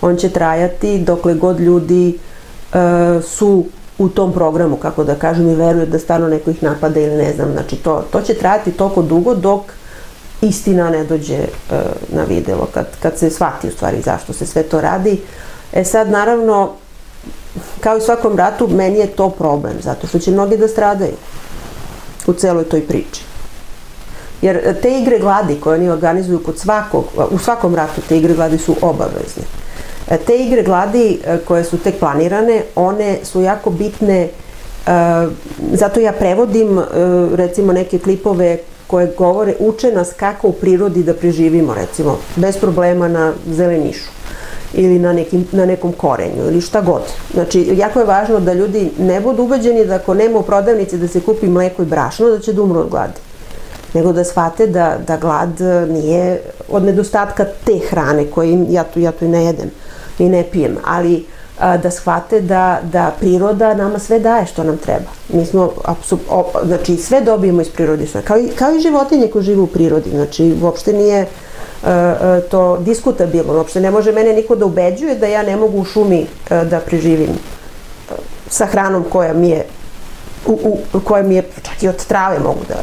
on će trajati dokle god ljudi e, su u tom programu, kako da kažem, i veruju da stvarno neko ih napada ili ne znam. Znači, to, to će trajati toliko dugo dok istina ne dođe e, na videlo, kad, kad se shvati u stvari zašto se sve to radi. E sad, naravno, kao i svakom ratu, meni je to problem, zato što će mnogi da stradaju u celoj toj priči. Jer te igre gladi koje oni organizuju kod svakog, u svakom ratu te igre gladi su obavezne. E, te igre gladi e, koje su tek planirane, one su jako bitne, e, zato ja prevodim recimo neke klipove koje govore, uče nas kako u prirodi da preživimo, recimo, bez problema na zelenišu ili na, nekim, na nekom korenju ili šta god. Znači, jako je važno da ljudi ne budu ubeđeni da ako nema u prodavnici da se kupi mleko i brašno, da će da umru od gladi. Nego da shvate da, da glad nije od nedostatka te hrane koje ja tu, ja tu i ne jedem i ne pijem, ali a, da shvate da, da priroda nama sve daje što nam treba. Mi smo, apsu, o, znači sve dobijemo iz prirode. Kao, i, kao i životinje koje žive u prirodi, znači uopšte nije a, to diskutabilno, uopšte ne može mene niko da ubeđuje da ja ne mogu u šumi a, da preživim sa hranom koja mi je u, u, koje mi je, čak i od trave mogu da,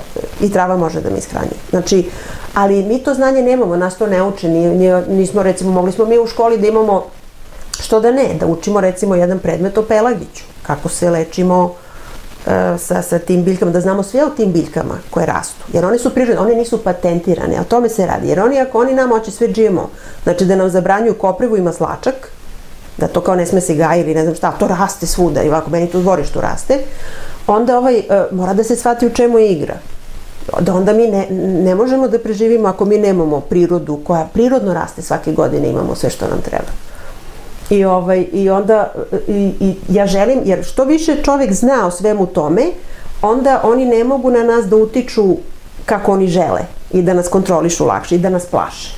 i trava može da mi ishrani. Znači, ali mi to znanje nemamo, nas to ne uče, nismo recimo, mogli smo mi u školi da imamo Što da ne, da učimo recimo jedan predmet o pelagiću, kako se lečimo e, sa, sa tim biljkama, da znamo sve o tim biljkama koje rastu. Jer one su prirodne, one nisu patentirane, a tome se radi. Jer oni, ako oni nam hoće sve GMO, znači da nam zabranjuju koprivu i maslačak, da to kao ne sme se gaji ili ne znam šta, to raste svuda i ovako, meni tu u dvorištu raste, onda ovaj, e, mora da se shvati u čemu je igra. Da onda mi ne, ne možemo da preživimo ako mi nemamo prirodu koja prirodno raste svake godine, imamo sve što nam treba. I, ovaj, i onda i, i ja želim, jer što više čovjek zna o svemu tome, onda oni ne mogu na nas da utiču kako oni žele i da nas kontrolišu lakše i da nas plaše.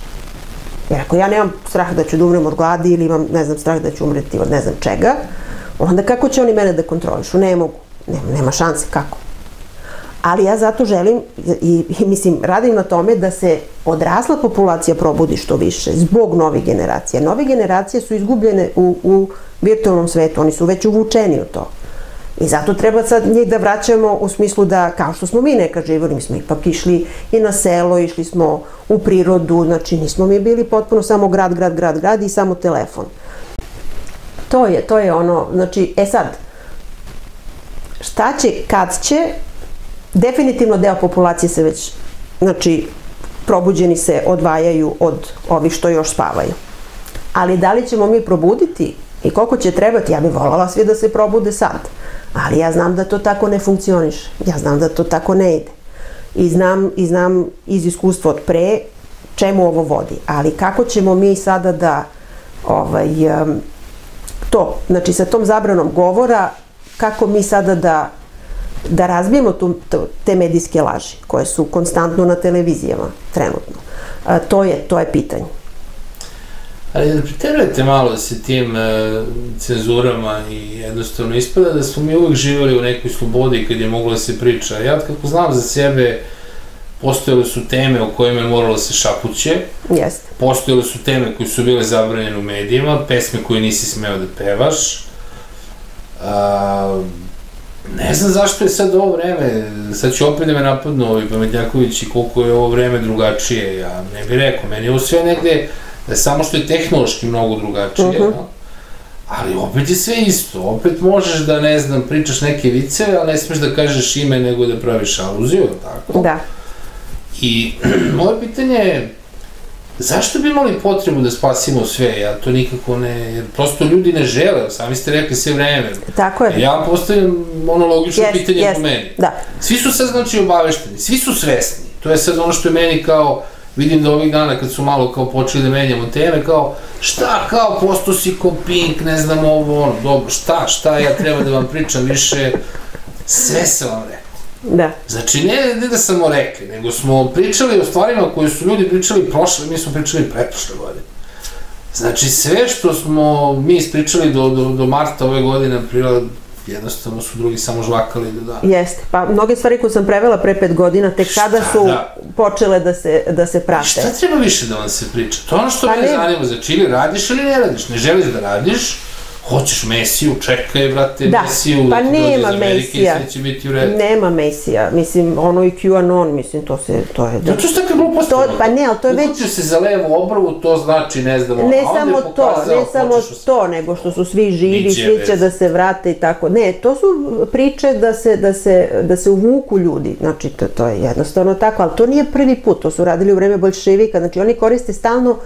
Jer ako ja nemam strah da ću da umrem od gladi ili imam, ne znam, strah da ću umreti od ne znam čega, onda kako će oni mene da kontrolišu? Ne mogu. Nema, nema šanse kako ali ja zato želim i, i mislim radim na tome da se odrasla populacija probudi što više zbog novih generacija. Nove generacije su izgubljene u, u virtualnom svetu, oni su već uvučeni u to. I zato treba sad njih da vraćamo u smislu da, kao što smo mi nekad živali, mi smo ipak išli i na selo, išli smo u prirodu, znači nismo mi bili potpuno samo grad, grad, grad, grad i samo telefon. To je, to je ono, znači, e sad, šta će, kad će, definitivno deo populacije se već, znači, probuđeni se odvajaju od ovih što još spavaju. Ali da li ćemo mi probuditi i koliko će trebati, ja bih voljela svi da se probude sad. Ali ja znam da to tako ne funkcioniše. Ja znam da to tako ne ide. I znam, i znam iz iskustva od pre čemu ovo vodi. Ali kako ćemo mi sada da ovaj, to, znači sa tom zabranom govora, kako mi sada da da razbijemo tu, te medijske laži koje su konstantno na televizijama trenutno. A, to, je, to je pitanje. Ali da preterujete malo sa tim e, cenzurama i jednostavno ispada da smo mi uvek živali u nekoj slobodi kad je moglo da se priča. Ja kako znam za sebe, postojale su teme o kojima je moralo da se šapuće. Jeste. Postojale su teme koje su bile zabranjene u medijima, pesme koje nisi smeo da pevaš. A, ne znam zašto je sad ovo vreme, sad će opet da me napadnu ovi pametnjakovići koliko je ovo vreme drugačije, ja ne bih rekao, meni je ovo sve negde, samo što je tehnološki mnogo drugačije, uh -huh. no? ali opet je sve isto, opet možeš da, ne znam, pričaš neke viceve, ali ne smeš da kažeš ime nego da praviš aluziju, tako? Da. I moje pitanje je, zašto bi imali potrebu da spasimo sve? Ja to nikako ne, jer prosto ljudi ne žele, sami ste rekli sve vreme. Tako je. Ja vam postavljam ono logično yes, pitanje yes. po meni. Da. Svi su sad znači obavešteni, svi su svesni. To je sad ono što je meni kao, vidim da ovih dana kad su malo kao počeli da menjamo teme, kao šta, kao posto si ko Pink, ne znam ovo, ono, dobro, šta, šta ja treba da vam pričam više, sve sam vam rekao. Da. Znači, ne, ne da samo rekli, nego smo pričali o stvarima koje su ljudi pričali prošle, mi smo pričali pretprošle godine. Znači, sve što smo mi ispričali do, do, do marta ove godine, aprila, jednostavno su drugi samo žvakali da da. Jeste, pa mnoge stvari koje sam prevela pre pet godina, tek Šta, sada su da. počele da se, da se prate. Šta treba više da vam se priča? To je ono što pa me zanima, znači ili radiš ili ne radiš, ne želiš da radiš, hoćeš Mesiju, čekaj, brate, da. Mesiju, pa nema Mesija. će biti u redu. Nema Mesija, mislim, ono i QAnon, mislim, to se, to je... Da, to što tako glupo to, Pa ne, ali to je već... Uključio se za levu obravu, to znači, ne znam, ne a samo to, ne samo to, nego što su svi živi, svi će da se vrate i tako. Ne, to su priče da se, da se, da se uvuku ljudi, znači, to, to je jednostavno tako, ali to nije prvi put, to su radili u vreme bolševika, znači oni koriste stalno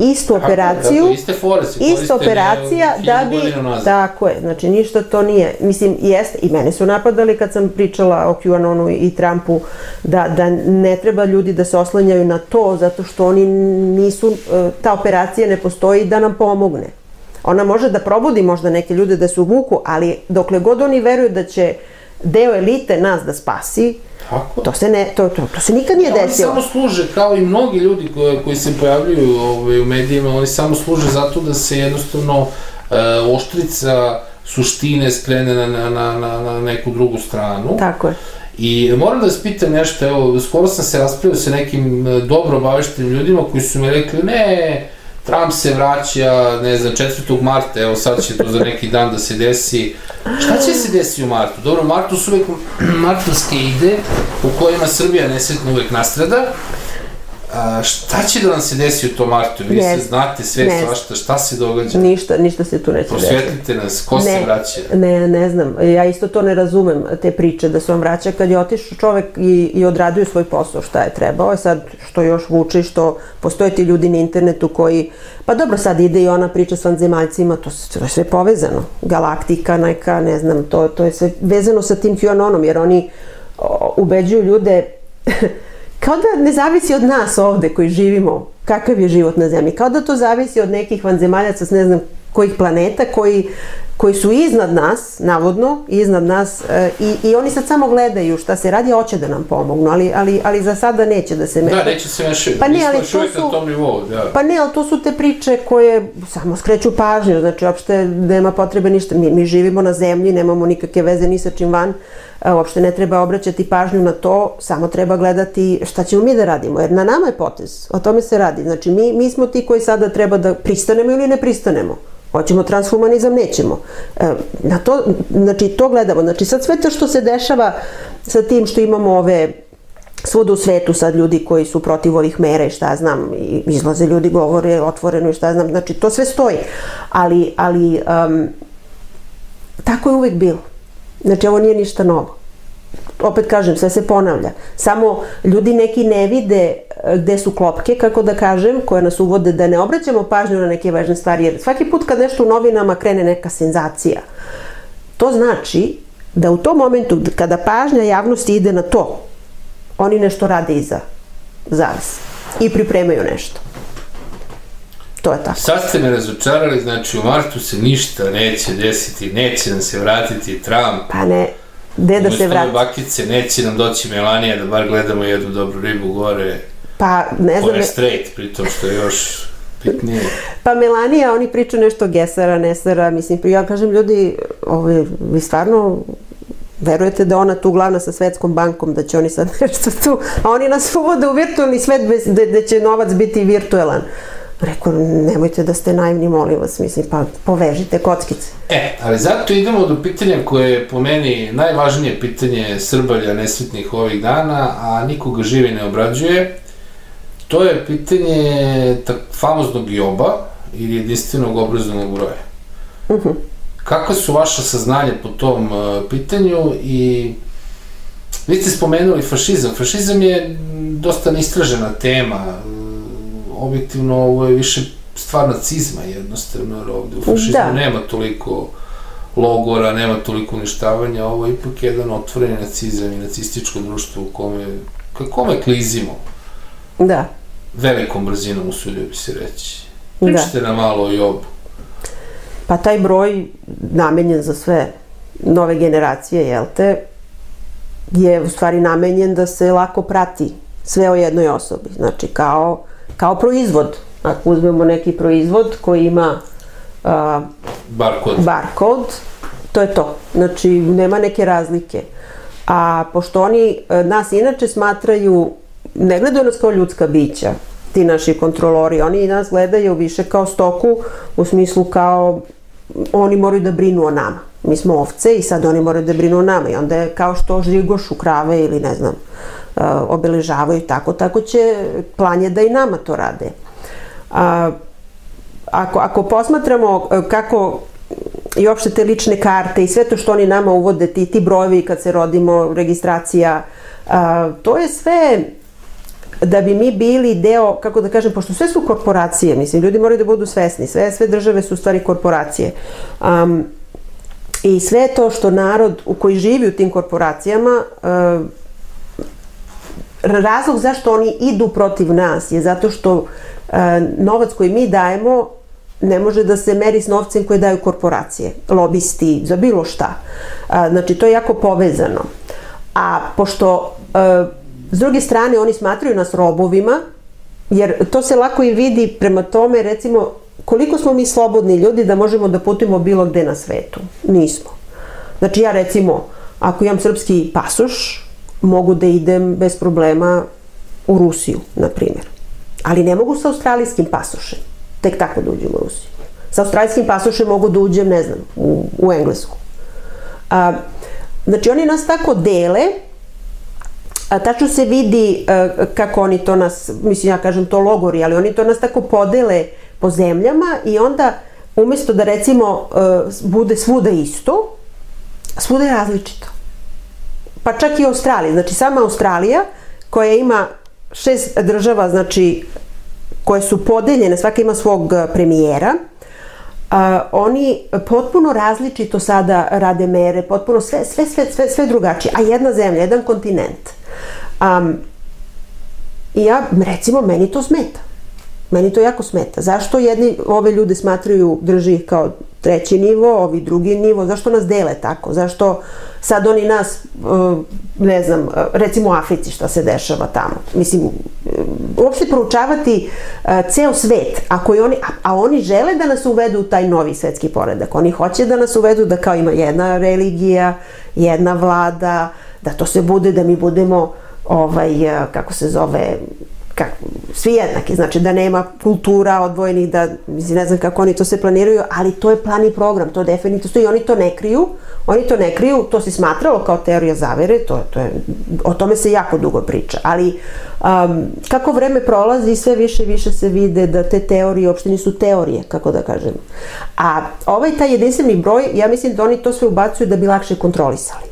istu operaciju, tako, iste fore se ista operacija da bi, tako je, znači ništa to nije, mislim, jeste, i mene su napadali kad sam pričala o QAnonu i Trumpu, da, da ne treba ljudi da se oslanjaju na to, zato što oni nisu, e, ta operacija ne postoji da nam pomogne. Ona može da probudi možda neke ljude da se uvuku, ali dokle god oni veruju da će deo elite nas da spasi, Tako? To se ne, to, to, to se nikad nije ja, desilo. Oni samo služe, kao i mnogi ljudi koji, koji se pojavljuju ovaj, u medijima, oni samo služe zato da se jednostavno e, oštrica suštine skrene na, na, na, na, na neku drugu stranu. Tako je. I moram da vas pitam nešto, evo, skoro sam se raspravio sa nekim e, dobro obaveštenim ljudima koji su mi rekli, ne, Trump se vraća, ne znam, 4. marta, evo sad će to za neki dan da se desi. Šta će se desi u martu? Dobro, u martu su uvek martovske ide u kojima Srbija nesretno uvek nastrada. A, šta će da nam se desi u tom martu? Vi ne, se znate sve ne, svašta, šta se događa? Ništa, ništa se tu neće desiti. Prosvetlite nas, ko ne, se vraća? Ne, ne znam, ja isto to ne razumem, te priče da se on vraća kad je otišao čovek i, i odradio svoj posao šta je trebao, sad što još vuče što postoje ti ljudi na internetu koji, pa dobro sad ide i ona priča s vanzemaljcima, to, to je sve povezano, galaktika neka, ne znam, to, to je sve vezano sa tim QAnonom, jer oni ubeđuju ljude kao da ne zavisi od nas ovde koji živimo, kakav je život na zemlji, kao da to zavisi od nekih vanzemaljaca s ne znam kojih planeta koji, koji su iznad nas, navodno, iznad nas e, i, i oni sad samo gledaju šta se radi, hoće da nam pomognu, ali, ali, ali za sada neće da se meša. Da, neće se mešaju, pa ne, ali to su, na tom nivou, da. Pa ne, ali to su te priče koje samo skreću pažnju, znači uopšte nema potrebe ništa, mi, mi živimo na zemlji, nemamo nikakve veze ni sa čim van, E, uopšte ne treba obraćati pažnju na to, samo treba gledati šta ćemo mi da radimo, jer na nama je potez, o tome se radi. Znači, mi, mi smo ti koji sada treba da pristanemo ili ne pristanemo. Hoćemo transhumanizam, nećemo. E, na to, znači, to gledamo. Znači, sad sve to što se dešava sa tim što imamo ove svuda u svetu sad ljudi koji su protiv ovih mera i šta znam, i izlaze ljudi govore otvoreno i šta znam, znači to sve stoji. Ali, ali um, tako je uvek bilo. Znači, ovo nije ništa novo. Opet kažem, sve se ponavlja. Samo ljudi neki ne vide e, gde su klopke, kako da kažem, koje nas uvode da ne obraćamo pažnju na neke važne stvari, jer svaki put kad nešto u novinama krene neka senzacija, to znači da u tom momentu kada pažnja javnosti ide na to, oni nešto rade iza zavis i pripremaju nešto. To je tako. Sad ste me razočarali, znači u martu se ništa neće desiti, neće nam se vratiti Trump. Pa ne, gde da se vrati? bakice, neće nam doći Melanija da bar gledamo jednu dobru ribu gore. Pa ne znam... Koja je straight, pritom što je još pitnije. Pa Melanija, oni pričaju nešto Gesara, Nesara, mislim, ja kažem ljudi, ovaj, vi stvarno verujete da ona tu glavna sa svetskom bankom, da će oni sad nešto tu, a oni nas uvode u virtualni svet, da, da će novac biti virtualan. Rekao, nemojte da ste naivni, molim vas, mislim, pa povežite kockice. E, ali zato idemo do pitanja koje je po meni najvažnije pitanje Srbalja nesvetnih ovih dana, a nikoga živi ne obrađuje. To je pitanje tak, famoznog joba ili jedinstvenog obrazovnog broja. Uh -huh. Kakva su vaša saznanja po tom uh, pitanju i vi ste spomenuli fašizam. Fašizam je dosta neistražena tema. Objektivno ovo je više stvar nacizma jednostavno, jer ovde u fašizmu da. nema toliko logora, nema toliko uništavanja, ovo je ipak jedan otvoreni nacizam i nacističko društvo u kome, ka kome klizimo. Da. Velikom brzinom, usudio bi se reći. Pričate da. na malo o jobu. Pa taj broj namenjen za sve nove generacije, jel te, je u stvari namenjen da se lako prati sve o jednoj osobi. Znači, kao, kao proizvod. Ako uzmemo neki proizvod koji ima uh, barkod. barkod, to je to. Znači, nema neke razlike. A pošto oni nas inače smatraju, ne gledaju nas kao ljudska bića, ti naši kontrolori, oni nas gledaju više kao stoku, u smislu kao oni moraju da brinu o nama. Mi smo ovce i sad oni moraju da brinu o nama i onda je kao što žigošu krave ili ne znam, uh, obeležavaju tako, tako će planje da i nama to rade. A, ako, ako posmatramo uh, kako i uopšte te lične karte i sve to što oni nama uvode, ti, ti brojevi kad se rodimo, registracija, a, to je sve da bi mi bili deo, kako da kažem, pošto sve su korporacije, mislim, ljudi moraju da budu svesni, sve, sve države su u stvari korporacije. Um, I sve to što narod u koji živi u tim korporacijama, uh, razlog zašto oni idu protiv nas je zato što uh, novac koji mi dajemo ne može da se meri s novcem koje daju korporacije, lobisti, za bilo šta. Uh, znači, to je jako povezano. A pošto uh, S druge strane, oni smatraju nas robovima, jer to se lako i vidi prema tome, recimo, koliko smo mi slobodni ljudi da možemo da putujemo bilo gde na svetu. Nismo. Znači, ja recimo, ako imam srpski pasoš, mogu da idem bez problema u Rusiju, na primjer. Ali ne mogu sa australijskim pasošem. Tek tako da uđem u Rusiju. Sa australijskim pasošem mogu da uđem, ne znam, u, u Englesku. A, znači, oni nas tako dele A tačno se vidi uh, kako oni to nas, mislim ja kažem to logori, ali oni to nas tako podele po zemljama i onda umesto da recimo uh, bude svuda isto, svuda je različito. Pa čak i Australija, znači sama Australija koja ima šest država, znači koje su podeljene, svaka ima svog premijera, Uh, oni potpuno različito sada rade mere, potpuno sve, sve, sve, sve, sve drugačije, a jedna zemlja, jedan kontinent. Um, I ja, recimo, meni to smeta. Meni to jako smeta. Zašto jedni ove ljude smatraju, drži ih kao treći nivo, ovi drugi nivo, zašto nas dele tako? Zašto sad oni nas, uh, ne znam, uh, recimo u Africi šta se dešava tamo? Mislim, uh, uopšte proučavati ceo svet, ako oni, a, oni žele da nas uvedu u taj novi svetski poredak. Oni hoće da nas uvedu da kao ima jedna religija, jedna vlada, da to se bude, da mi budemo ovaj, eh, kako se zove, kak, svi jednaki, znači da nema kultura odvojenih, da, mislim, ne znam kako oni to se planiraju, ali to je plan i program, to definitivno stoji, oni to ne kriju, oni to ne kriju, to se smatralo kao teorija zavere, to, to je, o tome se jako dugo priča, ali um, kako vreme prolazi, sve više i više se vide da te teorije uopšte nisu teorije, kako da kažem. A ovaj taj jedinstveni broj, ja mislim da oni to sve ubacuju da bi lakše kontrolisali.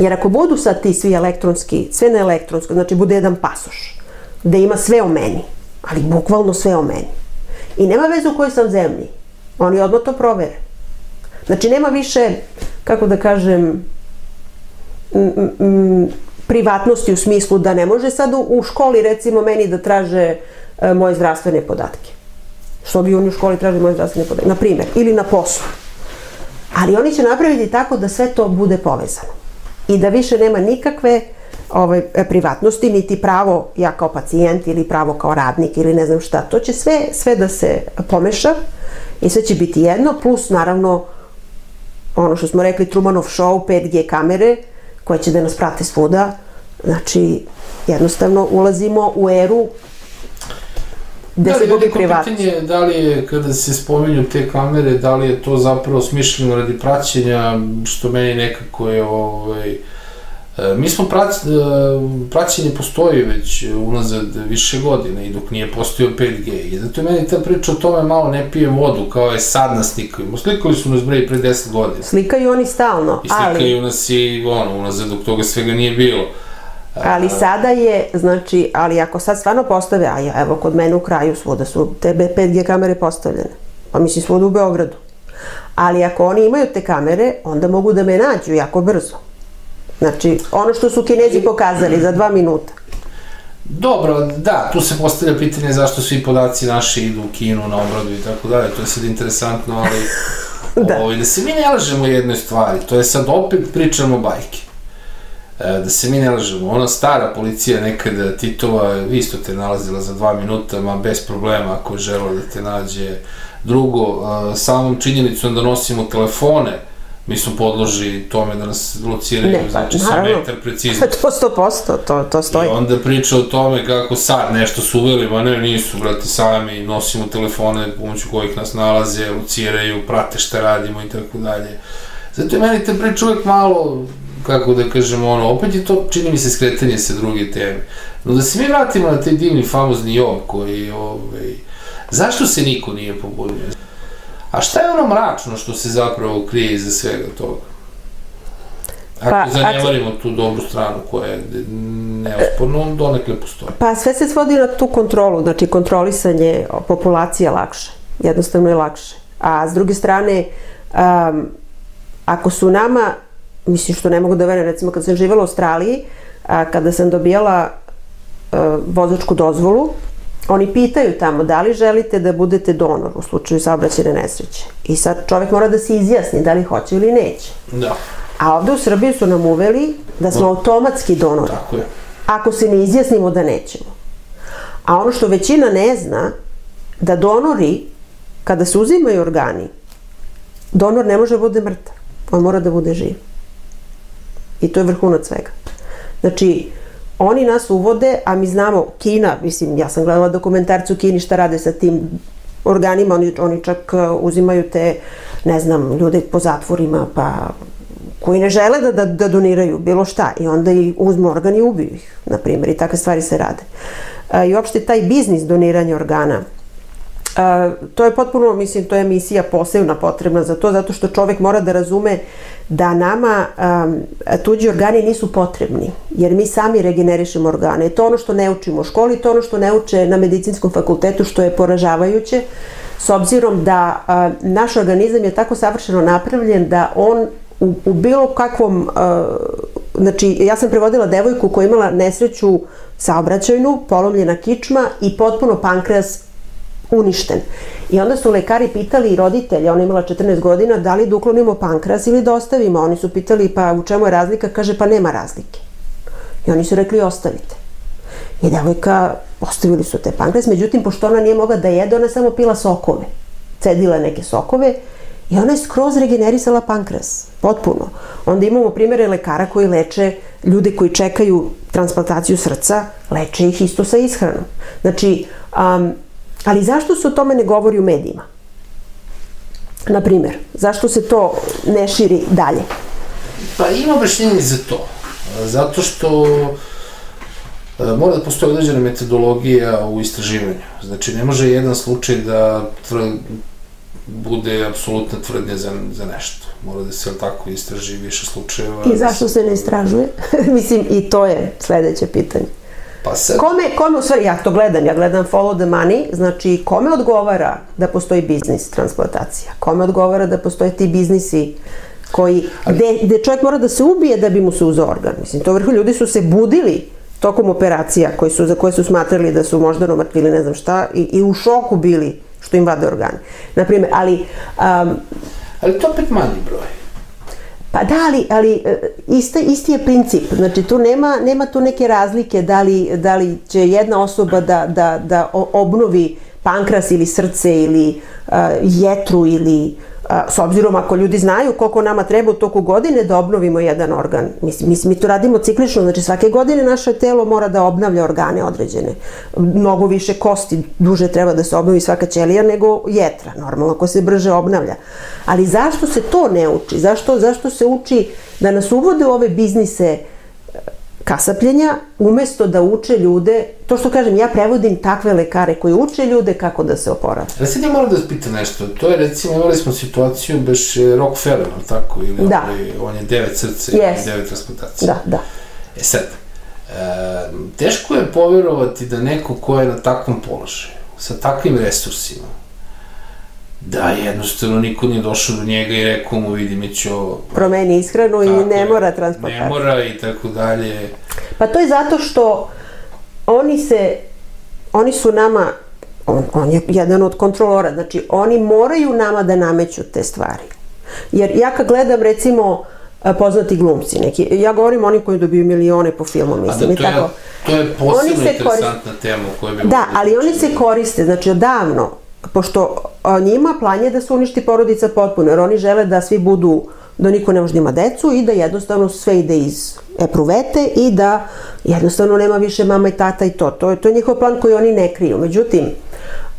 Jer ako budu sad ti svi elektronski, sve na elektronsko, znači bude jedan pasoš, gde ima sve o meni, ali bukvalno sve o meni. I nema veze u kojoj sam zemlji. Oni odmah to provere. Znači nema više, kako da kažem, m, m, privatnosti u smislu da ne može sad u, u školi recimo meni da traže e, moje zdravstvene podatke. Što bi oni u školi tražili moje zdravstvene podatke, na primjer, ili na poslu. Ali oni će napraviti tako da sve to bude povezano i da više nema nikakve ovaj, privatnosti, niti pravo ja kao pacijent ili pravo kao radnik ili ne znam šta. To će sve, sve da se pomeša i sve će biti jedno, plus naravno ono što smo rekli Trumanov show, 5G kamere koje će da nas prate svuda. Znači, jednostavno ulazimo u eru gde da, se gubi privatnost. pitanje je da li je, kada se spominju te kamere, da li je to zapravo smišljeno radi praćenja, što meni nekako je, ovaj, e, Mi smo prac, e, praćenje postoji već unazad više godina i dok nije postojao 5G i zato je meni ta priča o tome malo ne pije vodu kao je sad nas slikaju. Slikali su nas bre i pre 10 godina. Slikaju oni stalno, I ali... slikaju nas i ono, unazad dok toga svega nije bilo. Ali sada je, znači, ali ako sad stvarno postave, a ja, evo kod mene u kraju svuda su te 5G kamere postavljene, pa mislim svuda u Beogradu. Ali ako oni imaju te kamere, onda mogu da me nađu jako brzo. Znači, ono što su kinezi pokazali za dva minuta. Dobro, da, tu se postavlja pitanje zašto svi podaci naši idu u Kinu na obradu i tako dalje, to je sad interesantno, ali Da. ovaj, da se mi ne lažemo u jednoj stvari, to je sad opet pričamo bajke. E, da se mi ne lažemo, ona stara policija nekada Titova isto te nalazila za dva minuta, ma bez problema ako je želo da te nađe. Drugo, e, samom činjenicom da nosimo telefone, mi smo podloži tome da nas lociraju, Ne, pa, znači naravno. metar precizno. To 100%, to, to I stoji. onda priča o tome kako sad nešto su uveli, ma ne, nisu, brate, sami nosimo telefone pomoću kojih nas nalaze, luciraju, prate šta radimo i tako dalje. Zato je meni ta priča uvek malo, kako da kažem, ono, opet je to, čini mi se, skretanje sa druge teme. No da se mi vratimo na taj divni, famozni Job koji, ovaj, zašto se niko nije pobudio? A šta je ono mračno što se zapravo krije iza svega toga? Ako Pa, zanemarimo tu dobru stranu koja je neosporno, donekle postoji. Pa sve se svodi na tu kontrolu, znači kontrolisanje populacije lakše, jednostavno je lakše. A s druge strane, um, ako su nama, mislim što ne mogu da verujem, recimo kad sam živjela u Australiji, a, kada sam dobijala a, vozačku dozvolu, oni pitaju tamo da li želite da budete donor u slučaju saobraćajne nesreće. I sad čovjek mora da se izjasni da li hoće ili neće. Da, A ovde u Srbiji su nam uveli da smo automatski donori tako je. ako se ne izjasnimo da nećemo. A ono što većina ne zna, da donori, kada se uzimaju organi, donor ne može da bude mrtav, on mora da bude živ. I to je vrhunac svega. Znači, oni nas uvode, a mi znamo, Kina, mislim, ja sam gledala dokumentarcu Kini šta rade sa tim organima, oni, oni čak uh, uzimaju te, ne znam, ljude po zatvorima, pa koji ne žele da, da, da doniraju bilo šta i onda i uzmu organ i ubiju ih, na primjer, i takve stvari se rade. A, I uopšte taj biznis doniranja organa, a, to je potpuno, mislim, to je emisija posebna potrebna za to, zato što čovek mora da razume da nama a, tuđi organi nisu potrebni, jer mi sami regenerišemo organe. To ono što ne učimo u školi, to ono što ne uče na medicinskom fakultetu, što je poražavajuće, s obzirom da a, naš organizam je tako savršeno napravljen da on u, u bilo kakvom, uh, znači ja sam prevodila devojku koja je imala nesreću saobraćajnu, polomljena kičma i potpuno pankreas uništen. I onda su lekari pitali roditelja, ona imala 14 godina, da li da uklonimo pankreas ili da ostavimo. Oni su pitali pa u čemu je razlika, kaže pa nema razlike. I oni su rekli ostavite. I devojka, ostavili su te pankreas, međutim, pošto ona nije mogla da jede, ona samo pila sokove. Cedila neke sokove i ona je skroz regenerisala pankreas. Potpuno. Onda imamo primere lekara koji leče ljude koji čekaju transplantaciju srca, leče ih isto sa ishranom. Znači, um, ali zašto se o tome ne govori u medijima? Na primjer, zašto se to ne širi dalje? Pa ima objašnjenje za to. Zato što e, mora da postoji određena metodologija u istraživanju. Znači, ne može jedan slučaj da tr bude apsolutna tvrdnja za, za nešto. Mora da se, tako, istraži više slučajeva. I zašto se ne istražuje? Mislim, i to je sledeće pitanje. Pa sad, Kome, kome u stvari, ja to gledam, ja gledam follow the money, znači kome odgovara da postoji biznis transplantacija? Kome odgovara da postoje ti biznisi koji, gde, gde čovjek mora da se ubije da bi mu se uzeo organ? Mislim, to vrhu ljudi su se budili tokom operacija koji su, za koje su smatrali da su moždano mrtvi ili ne znam šta i, i u šoku bili što im vade organe. Naprimer, ali um, ali to opet manji broj. Pa da, ali, ali e, isti, isti je princip. Znači, tu nema, nema tu neke razlike da li, da li će jedna osoba da, da, da obnovi pankras ili srce ili uh, jetru ili uh, S obzirom ako ljudi znaju koliko nama treba u toku godine da obnovimo jedan organ. Mislim, mislim, mi to radimo ciklično, znači svake godine naše telo mora da obnavlja organe određene. Mnogo više kosti, duže treba da se obnovi svaka ćelija nego jetra, normalno, ako se brže obnavlja. Ali zašto se to ne uči? Zašto, zašto se uči da nas uvode u ove biznise kasapljenja, umesto da uče ljude, to što kažem, ja prevodim takve lekare koji uče ljude kako da se oporave. Ali sad ja moram da vas pitam nešto, to je recimo, imali smo situaciju beš Rockefeller, ali tako, ili Da. ovaj, on je devet srce Yes. i devet transplantacija. Da, da. E sad, e, teško je poverovati da neko ko je na takvom položaju, sa takvim resursima, da jednostavno niko nije došao do njega i rekao mu, vidi, mi ću ovo... Promeni ishranu i Tako ne je, mora Ne transplantacija. mora i tako dalje. Pa to je zato što oni se, oni su nama, on, on je jedan od kontrolora, znači oni moraju nama da nameću te stvari. Jer ja kad gledam recimo a, poznati glumci neki, ja govorim oni koji dobiju milione po filmu, da, mislim, i to je, tako. to je posebno se interesantna tema o kojoj bi Da, ali oni se koriste, znači odavno, pošto njima plan je da se uništi porodica potpuno, jer oni žele da svi budu, da niko ne može da ima decu i da jednostavno sve ide iz epruvete i da jednostavno nema više mama i tata i to. To je, to je njihov plan koji oni ne kriju. Međutim,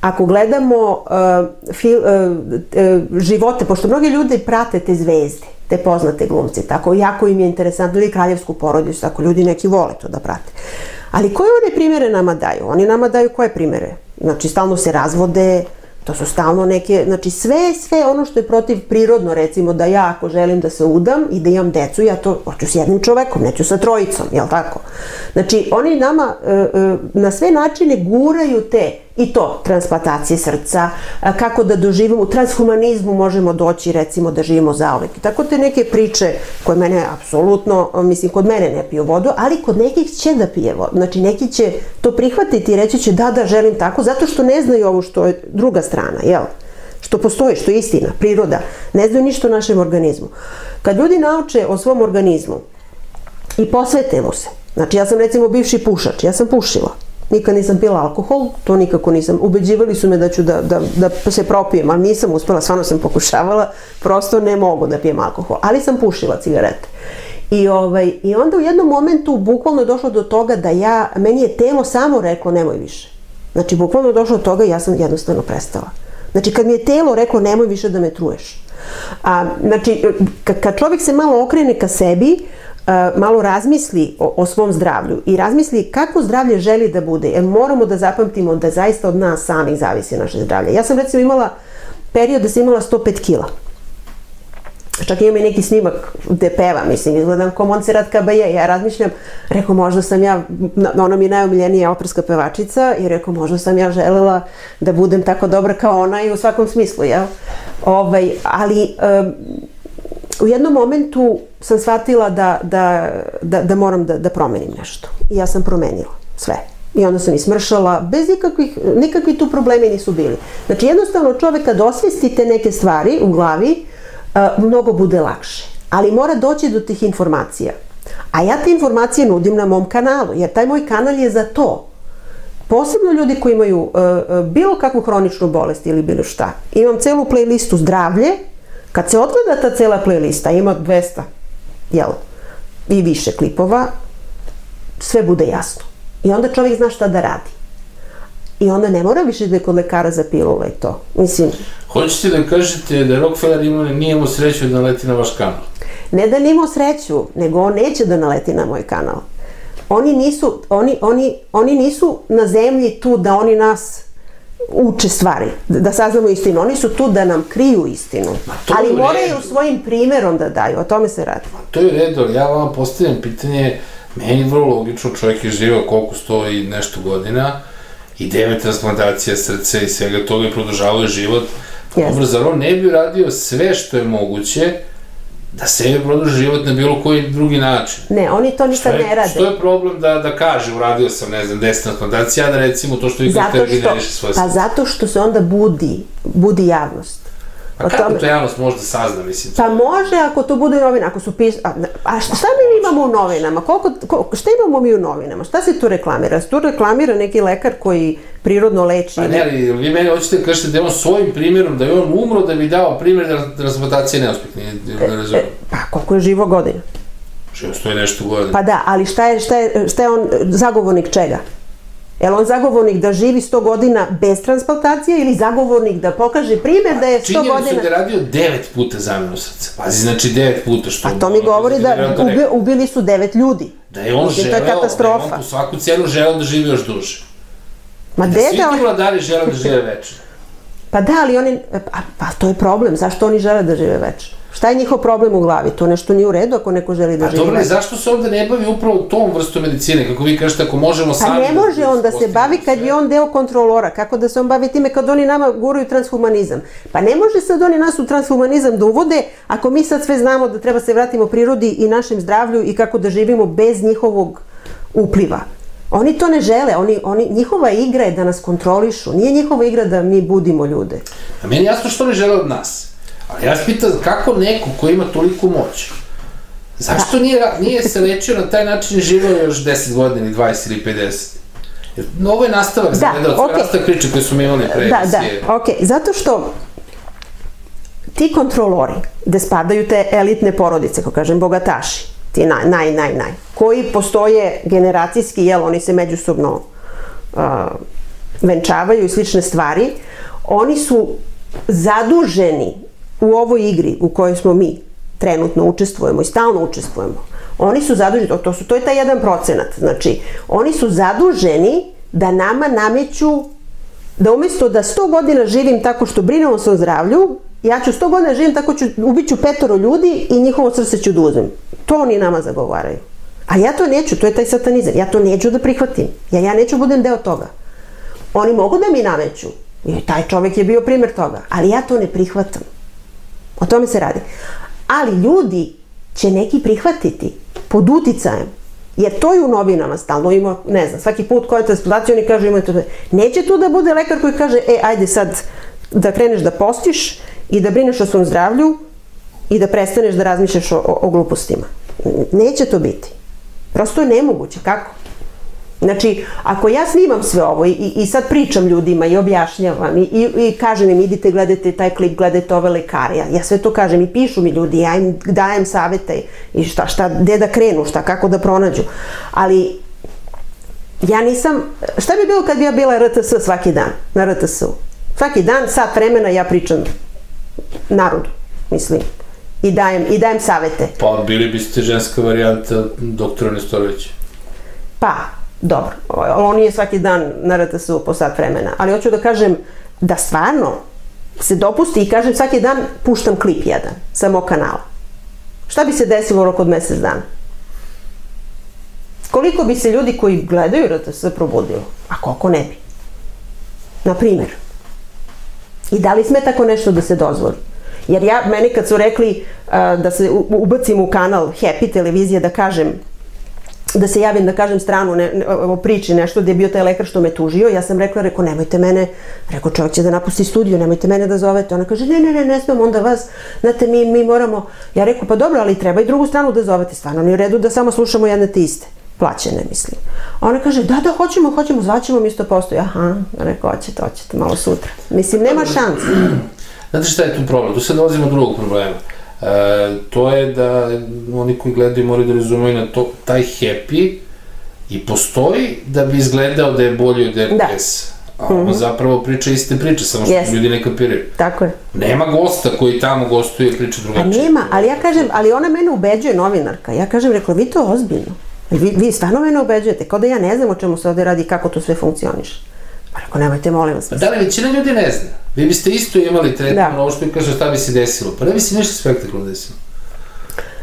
ako gledamo uh, fil, uh, uh, živote, pošto mnogi ljudi prate te zvezde, te poznate glumce, tako jako im je interesantno, ili kraljevsku porodicu, tako ljudi neki vole to da prate. Ali koje one primere nama daju? Oni nama daju koje primere? Znači, stalno se razvode, to su stalno neke, znači sve, sve ono što je protiv prirodno, recimo da ja ako želim da se udam i da imam decu, ja to hoću s jednim čovekom, neću sa trojicom, jel tako? Znači, oni nama e, e, na sve načine guraju te i to, transplantacije srca, kako da doživimo, u transhumanizmu možemo doći recimo da živimo zaovek. Tako te neke priče koje mene apsolutno, mislim, kod mene ne piju vodu, ali kod nekih će da pije vodu. Znači, neki će to prihvatiti i reći će da, da, želim tako, zato što ne znaju ovo što je druga strana, jel? Što postoji, što je istina, priroda. Ne znaju ništa o našem organizmu. Kad ljudi nauče o svom organizmu, i posvete mu se. Znači ja sam recimo bivši pušač, ja sam pušila. Nikad nisam pila alkohol, to nikako nisam. Ubeđivali su me da ću da, da, da se propijem, ali nisam uspela, stvarno sam pokušavala, prosto ne mogu da pijem alkohol. Ali sam pušila cigarete. I, ovaj, I onda u jednom momentu bukvalno je došlo do toga da ja, meni je telo samo reklo nemoj više. Znači bukvalno je došlo do toga i ja sam jednostavno prestala. Znači kad mi je telo reklo nemoj više da me truješ. A, znači kad, čovjek se malo okrene ka sebi, malo razmisli o, o svom zdravlju i razmisli kako zdravlje želi da bude, jer moramo da zapamtimo da zaista od nas samih zavisi naše zdravlje. Ja sam recimo imala period da sam imala 105 kila. Čak imam i neki snimak gde peva, mislim, izgledam kao Montserrat Caballé. Ja razmišljam, rekao, možda sam ja, na- ona mi je najomiljenija operska pevačica i rekao, možda sam ja želela da budem tako dobra kao ona i u svakom smislu, jel? Ovaj, ali um, u jednom momentu sam shvatila da, da, da, da moram da, da promenim nešto. I ja sam promenila sve. I onda sam ismršala, bez ikakvih, nikakvi tu problemi nisu bili. Znači jednostavno čovek kad osvesti te neke stvari u glavi, a, mnogo bude lakše. Ali mora doći do tih informacija. A ja te informacije nudim na mom kanalu, jer taj moj kanal je za to. Posebno ljudi koji imaju uh, uh, bilo kakvu hroničnu bolest ili bilo šta. Imam celu playlistu zdravlje, kad se odgleda ta cela playlista, ima 200, jel, i više klipova, sve bude jasno. I onda čovjek zna šta da radi. I onda ne mora više da je kod lekara za pilule i to. Mislim, Hoćete da kažete da Rockefeller ima, nije imao sreću da naleti na vaš kanal? ne da nimao sreću, nego on neće da naleti na moj kanal. Oni nisu, oni, oni, oni nisu na zemlji tu da oni nas uče stvari, da saznamo istinu. Oni su tu da nam kriju istinu. je Ali moraju svojim primjerom da daju, o tome se radi. To je ali ja vam postavljam pitanje, meni je vrlo logično, čovjek je živao koliko sto i nešto godina, i devet transplantacija srca i svega toga i produžavao je život. Jeste. Dobro, zar on ne bi radio sve što je moguće da sebi produži život na bilo koji drugi način? Ne, oni to nikad je, ne rade. što je problem da, da kaže, uradio sam, ne znam, 10 transplantacija, da recimo to što vi kažete što, generiše svoje pa zato što se onda budi, budi javnost. A O kako tome- to javnost može da sazna, mislim? Pa može ako to bude novina, ako su pis... A, a šta, šta mi imamo u novinama? Koliko, ko, šta imamo mi u novinama? Šta se tu reklamira? Se tu reklamira neki lekar koji prirodno leči? Pa ne, ali vi meni hoćete da kažete da je on svojim primjerom, da je on umro da bi dao primjer da transplantacija neuspeh, nije, ne razumijem. Pa koliko je živo godina? Živo stoji nešto godine. Pa da, ali šta je, šta je, šta je on zagovornik čega? Je li on zagovornik da živi 100 godina bez transplantacije ili zagovornik da pokaže primjer da je 100 Činjenicu godina... da je radio devet puta zamenu srca. Pazi, znači devet puta što... Pa to mi govori da Vjerojatno ubi, ubili su devet ljudi. Da je on Mislim, želeo, To je katastrofa. da je on po svaku cijenu želeo da živi još duže. Ma Da svi da, ti vladari žele da žive večno. pa da, ali oni, pa, pa to je problem, zašto oni žele da žive večno? Šta je njihov problem u glavi? To nešto nije u redu ako neko želi da A živi dobro, ali večno. zašto se onda ne bavi upravo tom vrstom medicine? Kako vi kažete, ako možemo Pa sami... ne može on da se bavi kad je on deo kontrolora. Kako da se on bavi time kad oni nama guraju transhumanizam? Pa ne može sad oni nas u transhumanizam da uvode ako mi sad sve znamo da treba se vratimo prirodi i našem zdravlju i kako da živimo bez njihovog upliva. Oni to ne žele, oni, oni, njihova igra je da nas kontrolišu, nije njihova igra da mi budimo ljude. A meni jasno što ne žele od nas. Ali ja vas pitam kako neko ko ima toliku moć, zašto nije, ra- nije se lečio na taj način i živao još 10 godina, ili 20 ili 50? Jer ovo je nastavak za Da, ovo je okej. nastavak priče koje smo mi imali pre Da, da, ok. Zato što ti kontrolori, gde spadaju te elitne porodice, kako kažem, bogataši, ti naj, naj, naj, naj, koji postoje generacijski, jel, oni se međusobno uh, venčavaju i slične stvari, oni su zaduženi u ovoj igri u kojoj smo mi trenutno učestvujemo i stalno učestvujemo. Oni su zaduženi, to, su, to je taj jedan procenat, znači, oni su zaduženi da nama nameću da umjesto da 100 godina živim tako što brinem o svom zdravlju, ja ću 100 godina živim tako ću, ubit ću petoro ljudi i njihovo srce ću da uzmem. To oni nama zagovaraju. A ja to neću, to je taj satanizam. Ja to neću da prihvatim. Ja, ja neću budem deo toga. Oni mogu da mi nameću. I taj čovjek je bio primjer toga. Ali ja to ne prihvatam. O tome se radi. Ali ljudi će neki prihvatiti pod uticajem. Jer to je u novinama stalno ima, ne znam, svaki put koja je transplantacija, oni kažu imaju to. Neće tu da bude lekar koji kaže, e, ajde sad da kreneš da postiš i da brineš o svom zdravlju i da prestaneš da razmišljaš o, o, o glupostima. Neće to biti. Prosto je nemoguće. Kako? Znači, ako ja snimam sve ovo i, i, sad pričam ljudima i objašnjavam i, i, i kažem im idite gledajte taj klip, gledajte ove lekare, ja, ja sve to kažem i pišu mi ljudi, ja im dajem savete i šta, šta, gde da krenu, šta, kako da pronađu. Ali ja nisam, šta bi bilo kad bi ja bila RTS svaki dan, na RTS-u? Svaki dan, sat vremena ja pričam narodu, mislim, i dajem, i dajem savete. Pa bili biste ženska varijanta doktora Nestorovića. Pa, dobro, on nije svaki dan na RTS-u po sat vremena, ali hoću da kažem da stvarno se dopusti i kažem svaki dan puštam klip jedan sa mog kanala. Šta bi se desilo u roku od mesec dana? Koliko bi se ljudi koji gledaju RTS probudilo? A koliko ne bi? Na primjer. I da li sme tako nešto da se dozvoli? Jer ja, meni kad su rekli uh, da se ubacim u kanal Happy televizije da kažem da se javim da kažem stranu ne, ne, o priči nešto gdje je bio taj lekar što me tužio, ja sam rekla, rekao, nemojte mene, rekao, čovjek će da napusti studiju, nemojte mene da zovete. Ona kaže, ne, ne, ne, ne smem onda vas, znate, mi, mi moramo, ja rekao, pa dobro, ali treba i drugu stranu da zovete, stvarno nije u redu da samo slušamo jedne te iste, plaćene, mislim. A ona kaže, da, da, hoćemo, hoćemo, zvaćemo, mi isto postoji. Aha, rekao, hoćete, hoćete, malo sutra. Mislim, nema šanse. Znate šta je tu problem? Tu sad dolazimo do drugog problema. E, to je da oni koji gledaju moraju da razumeju na to, taj happy i postoji da bi izgledao da je bolji od RTS. A on zapravo priča iste priče, samo što Jeste. ljudi ne kapiraju. Tako je. Nema gosta koji tamo gostuje i priča drugačije. nema, ali ja kažem, ali ona mene ubeđuje novinarka. Ja kažem, rekla, vi to ozbiljno. Vi, vi stvarno mene ubeđujete, kao da ja ne znam o čemu se ovde radi i kako to sve funkcioniše. Rekao, nemojte, molim vas. Pa da li većina ljudi ne zna? Vi biste isto imali tretman, Da. ovo što mi kaže šta bi se desilo. Pa ne bi se ništa spektakularno desilo.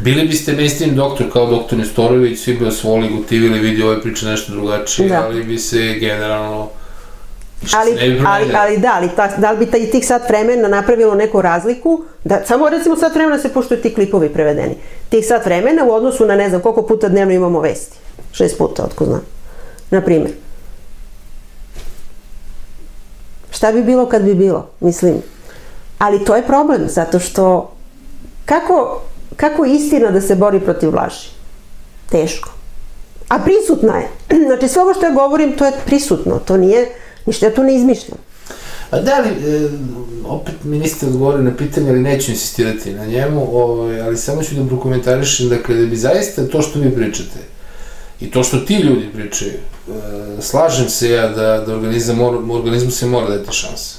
Bili biste mainstream doktor kao doktor Nestorović, svi bi vas voli, gotivili, vidi ove priče nešto drugačije, Da. ali bi se generalno Ali, ali, ali da, ali ta, da li bi taj, tih sat vremena napravilo neku razliku? Da, samo recimo sat vremena se poštuju ti klipovi prevedeni. Tih sat vremena u odnosu na ne znam koliko puta dnevno imamo vesti. Šest puta, otko znam. Na primjer. Šta bi bilo kad bi bilo? Mislim, Ali to je problem, zato što kako, kako istina da se bori protiv laži? Teško. A prisutna je. Znači sve ovo što ja govorim, to je prisutno, to nije, ništa ja to ne izmišljam. A da li, e, opet mi niste odgovorili na pitanje, ali neću insistirati na njemu, ovaj, ali samo ću da prokomentarišem, da bi zaista to što vi pričate, i to što ti ljudi pričaju, e, slažem se ja da, da organizam, organizmu se mora dati šansa.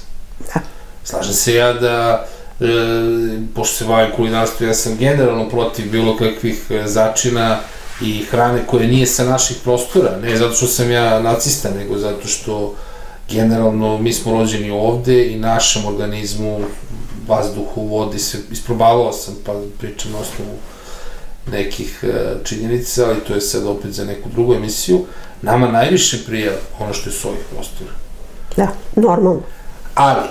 Da. Slažem se ja da, e, pošto se bavim kulinarstvom, ja sam generalno protiv bilo kakvih e, začina i hrane koje nije sa naših prostora, ne zato što sam ja nacista, nego zato što generalno mi smo rođeni ovde i našem organizmu, vazduhu, vodi se, isprobavao sam, pa pričam na osnovu nekih e, činjenica, ali to je sad opet za neku drugu emisiju, nama najviše prija ono što je s ovih prostora. Da, normalno. Ali,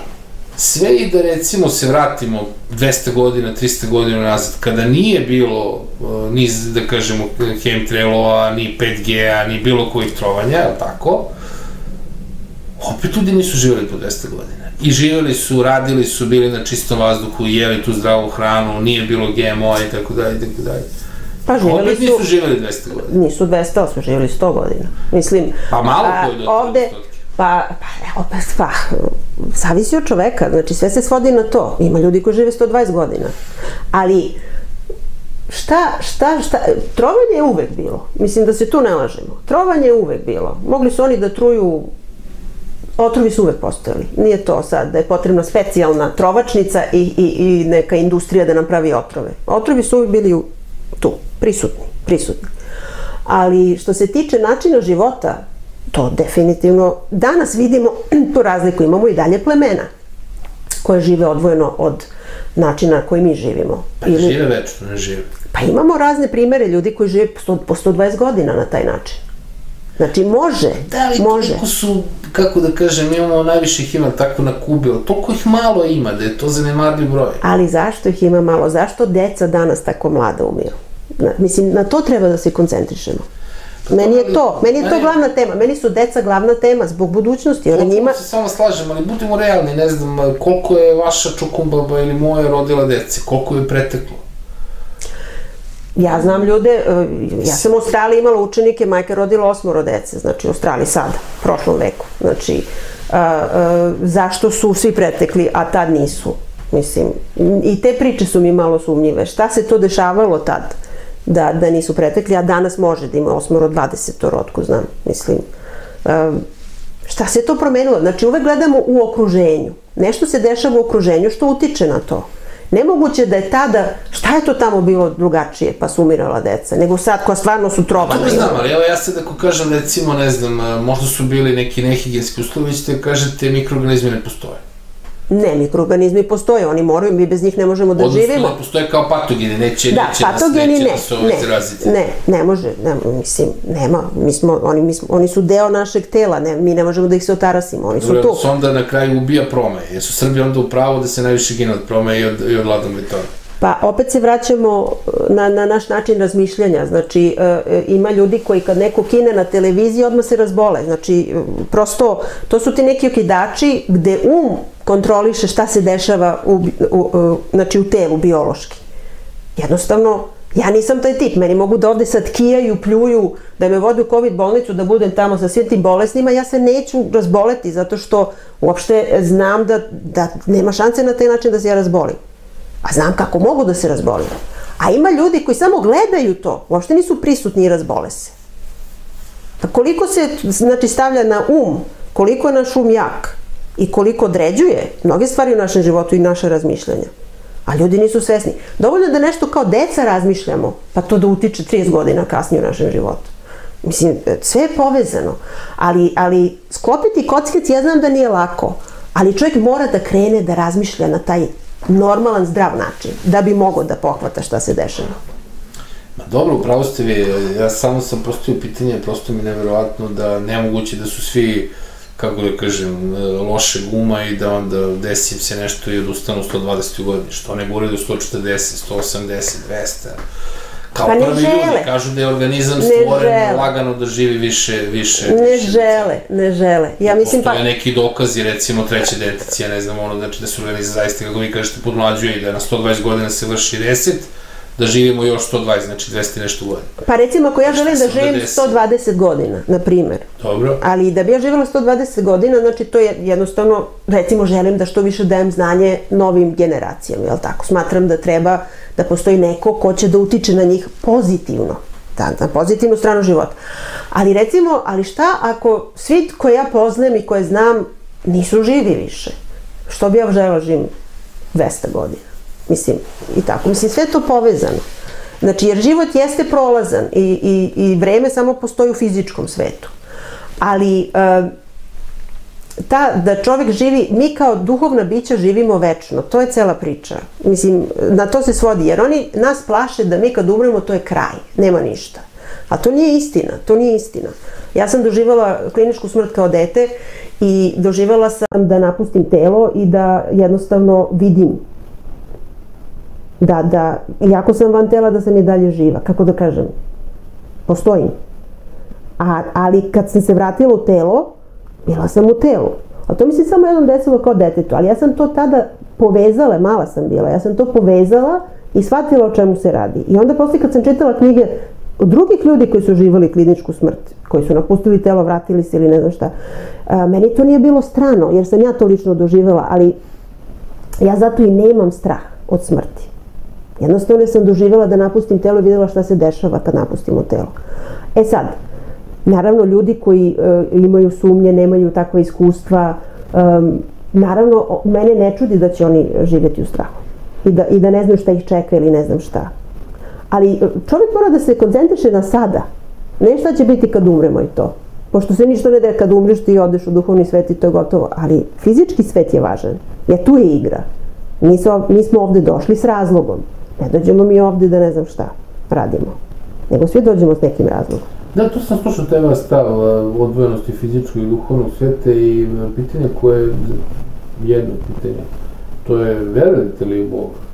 sve i da recimo se vratimo 200 godina, 300 godina nazad, kada nije bilo uh, ni, da kažemo, chemtrailova, ni 5G-a, ni bilo kojih trovanja, ali tako, opet ljudi nisu živjeli po 200 godina. I živjeli su, radili su, bili na čistom vazduhu, jeli tu zdravu hranu, nije bilo GMO-a i tako dalje i tako dalje. Pa živjeli Opet nisu živjeli 200 godina. Nisu 200, ali su živjeli 100 godina. Mislim, Pa malo koji do ovde, pa, pa, evo, pa, pa, zavisi od čoveka, znači sve se svodi na to. Ima ljudi koji žive 120 godina. Ali, šta, šta, šta, trovanje je uvek bilo. Mislim da se tu ne lažemo. Trovanje je uvek bilo. Mogli su oni da truju otrovi su uvek postojali. Nije to sad da je potrebna specijalna trovačnica i, i, i neka industrija da nam pravi otrove. Otrovi su uvek bili tu, prisutni, prisutni. Ali što se tiče načina života, to definitivno, danas vidimo tu razliku, imamo i dalje plemena koje žive odvojeno od načina koji mi živimo. Pa Ili, žive večno, ne žive. Pa imamo razne primere ljudi koji žive po 100, po 120 godina na taj način. Znači, može, da li može. koliko su, kako da kažem, imamo najviše ih ima tako na Kubi, ali toliko ih malo ima, da je to zanemarljiv broj. Ali zašto ih ima malo? Zašto deca danas tako mlada umiru? Na, mislim, na to treba da se koncentrišemo. Meni je to, meni je to glavna tema. Meni su deca glavna tema zbog budućnosti. Jer njima... se samo slažem, ali budimo realni, ne znam, koliko je vaša čukumbaba ili moja rodila dece, koliko je preteklo? Ja znam ljude, e, ja sam u Australiji imala učenike, majka rodila osmoro dece, znači u Australiji sada, u prošlom veku. Znači, a, a, zašto su svi pretekli, a tad nisu? Mislim, i te priče su mi malo sumnjive. Šta se to dešavalo tad? Da, da nisu pretekli, a danas može da ima osmoro 20 rodku, znam, mislim. A, šta se to promenilo? Znači, uvek gledamo u okruženju. Nešto se dešava u okruženju što utiče na to. Nemoguće da je tada, šta je to tamo bilo drugačije, pa su umirala deca, nego sad koja stvarno su trovane. To ne znam, ali evo ja sad ako kažem recimo, ne znam, možda su bili neki nehigijenski uslovi, ćete kažete mikroorganizmi ne postoje. Ne, mikroorganizmi postoje, oni moraju, mi bez njih ne možemo da Odnosno, živimo. Odnosno, postoje kao patogeni, neće, Da, neće, patogeni nas, neće ne, nas ovaj ne, zaraziti. ne, ne može, ne, mislim, nema, mi smo, oni, mi smo, oni su deo našeg tela, ne, mi ne možemo da ih se otarasimo, oni su Dobro, tu. se onda na kraju ubija prome. Jesu Srbi onda u pravu da se najviše gine od prome i od, i od ladnog metora? Pa opet se vraćamo na, na naš način razmišljanja. Znači, e, e, ima ljudi koji kad neko kine na televiziji odmah se razbole. Znači, prosto, to su ti neki okidači gde um kontroliše šta se dešava u, u, u, znači, u telu biološki. Jednostavno, ja nisam taj tip. Meni mogu da ovde sad kijaju, pljuju, da me vode u COVID bolnicu, da budem tamo sa svim tim bolesnima. Ja se neću razboleti zato što uopšte znam da, da nema šanse na taj način da se ja razbolim. A znam kako mogu da se razbolim. A ima ljudi koji samo gledaju to, uopšte nisu prisutni i razbole se. Pa koliko se znači, stavlja na um, koliko je naš um jak i koliko određuje mnoge stvari u našem životu i naše razmišljanja. A ljudi nisu svesni. Dovoljno da nešto kao deca razmišljamo, pa to da utiče 30 godina kasnije u našem životu. Mislim, sve je povezano. Ali, ali sklopiti kockec, ja znam da nije lako, ali čovjek mora da krene da razmišlja na taj normalan, zdrav način, da bi mogao da pohvata šta se dešava. Ma dobro, upravo ste vi, ja samo sam postavio pitanje, prosto mi je neverovatno da nemoguće da su svi, kako da kažem, loše guma i da onda desi se nešto i odustanu u 120. godini, što ne govori do 140, 180, 200. Kao Pa ne prvi žele. ljudi, kažu da je organizam Ne stvoren žele. lagano da živi više, više, Ne više žele, ne žele. Ja mislim pa... Postoje neki dokazi, recimo treće detecija, ne znam, ono, znači da se organizam zaista, kako vi kažete, podmlađuje i da na 120 godina se vrši reset, da živimo još 120, znači 200 i nešto godina. Pa recimo ako ja želim da živim desi? 120 godina, na primer, Dobro? ali da bi ja živjela 120 godina, znači to je jednostavno, recimo želim da što više dajem znanje novim generacijama, jel tako? Smatram da treba da postoji neko ko će da utiče na njih pozitivno, da, na pozitivnu stranu života. Ali recimo, ali šta ako svi koje ja poznajem i koje znam nisu živi više? Što bi ja želela živim 200 godina? Mislim, i tako. Mislim, sve to povezano. Znači, jer život jeste prolazan i, i, i vreme samo postoji u fizičkom svetu. Ali, e, ta, da čovjek živi, mi kao duhovna bića živimo večno, to je cela priča. Mislim, na to se svodi, jer oni nas plaše da mi kad umremo to je kraj, nema ništa. A to nije istina, to nije istina. Ja sam doživala kliničku smrt kao dete i doživala sam da napustim telo i da jednostavno vidim da, da, iako sam van tela, da sam i dalje živa, kako da kažem, postojim. A, ali kad sam se vratila u telo, bila sam u telu. A to mi se samo jednom desilo kao detetu, ali ja sam to tada povezala, mala sam bila, ja sam to povezala i shvatila o čemu se radi. I onda posle kad sam čitala knjige od drugih ljudi koji su živali kliničku smrt, koji su napustili telo, vratili se ili ne znam šta, a, meni to nije bilo strano, jer sam ja to lično doživjela, ali ja zato i nemam strah od smrti. Jednostavno sam doživjela da napustim telo i vidjela šta se dešava kad napustimo telo. E sad, naravno ljudi koji e, imaju sumnje, nemaju takva iskustva, em, naravno mene ne čudi da će oni živjeti u strahu i da, i da ne znaju šta ih čeka ili ne znam šta. Ali e, čovjek mora da se koncentriše na sada, ne šta će biti kad umremo i to. Pošto se ništa ne da kad umreš ti odeš u duhovni svet i to je gotovo, ali fizički svet je važan, jer tu je igra. Mi smo ovde došli s razlogom. Ne dođemo mi ovde da ne znam šta radimo. Nego svi dođemo s nekim razlogom. Da, tu sam slušao tema stav odvojenosti fizičkog i duhovnog sveta i a, pitanje koje je jedno pitanje. To je, verujete li u Boga?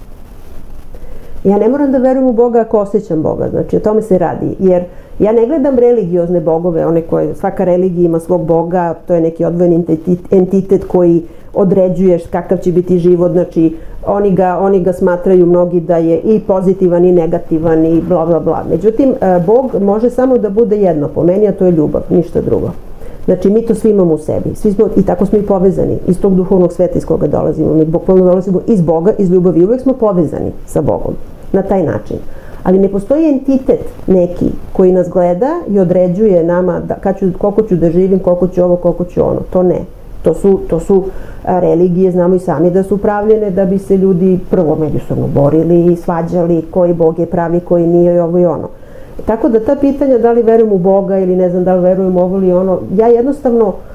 Ja ne moram da verujem u Boga ako osjećam Boga, znači o tome se radi, jer ja ne gledam religiozne bogove, one koje, svaka religija ima svog Boga, to je neki odvojen entitet, koji određuje kakav će biti život, znači oni ga, oni ga smatraju mnogi da je i pozitivan i negativan i bla bla bla. Međutim, e, Bog može samo da bude jedno po meni, a to je ljubav, ništa drugo. Znači, mi to svi imamo u sebi. Svi smo, I tako smo i povezani iz tog duhovnog sveta iz koga dolazimo. Mi bukvalno dolazimo iz Boga, iz ljubavi. Uvek smo povezani sa Bogom. Na taj način. Ali ne postoji entitet neki koji nas gleda i određuje nama da, kad ću, koliko ću da živim, koliko ću ovo, koliko ću ono. To ne. To su, to su religije, znamo i sami da su pravljene da bi se ljudi prvo međusobno borili i svađali koji Bog je pravi, koji nije i ovo i ono. Tako da ta pitanja da li verujem u Boga ili ne znam da li verujem ovo ili ono, ja jednostavno e,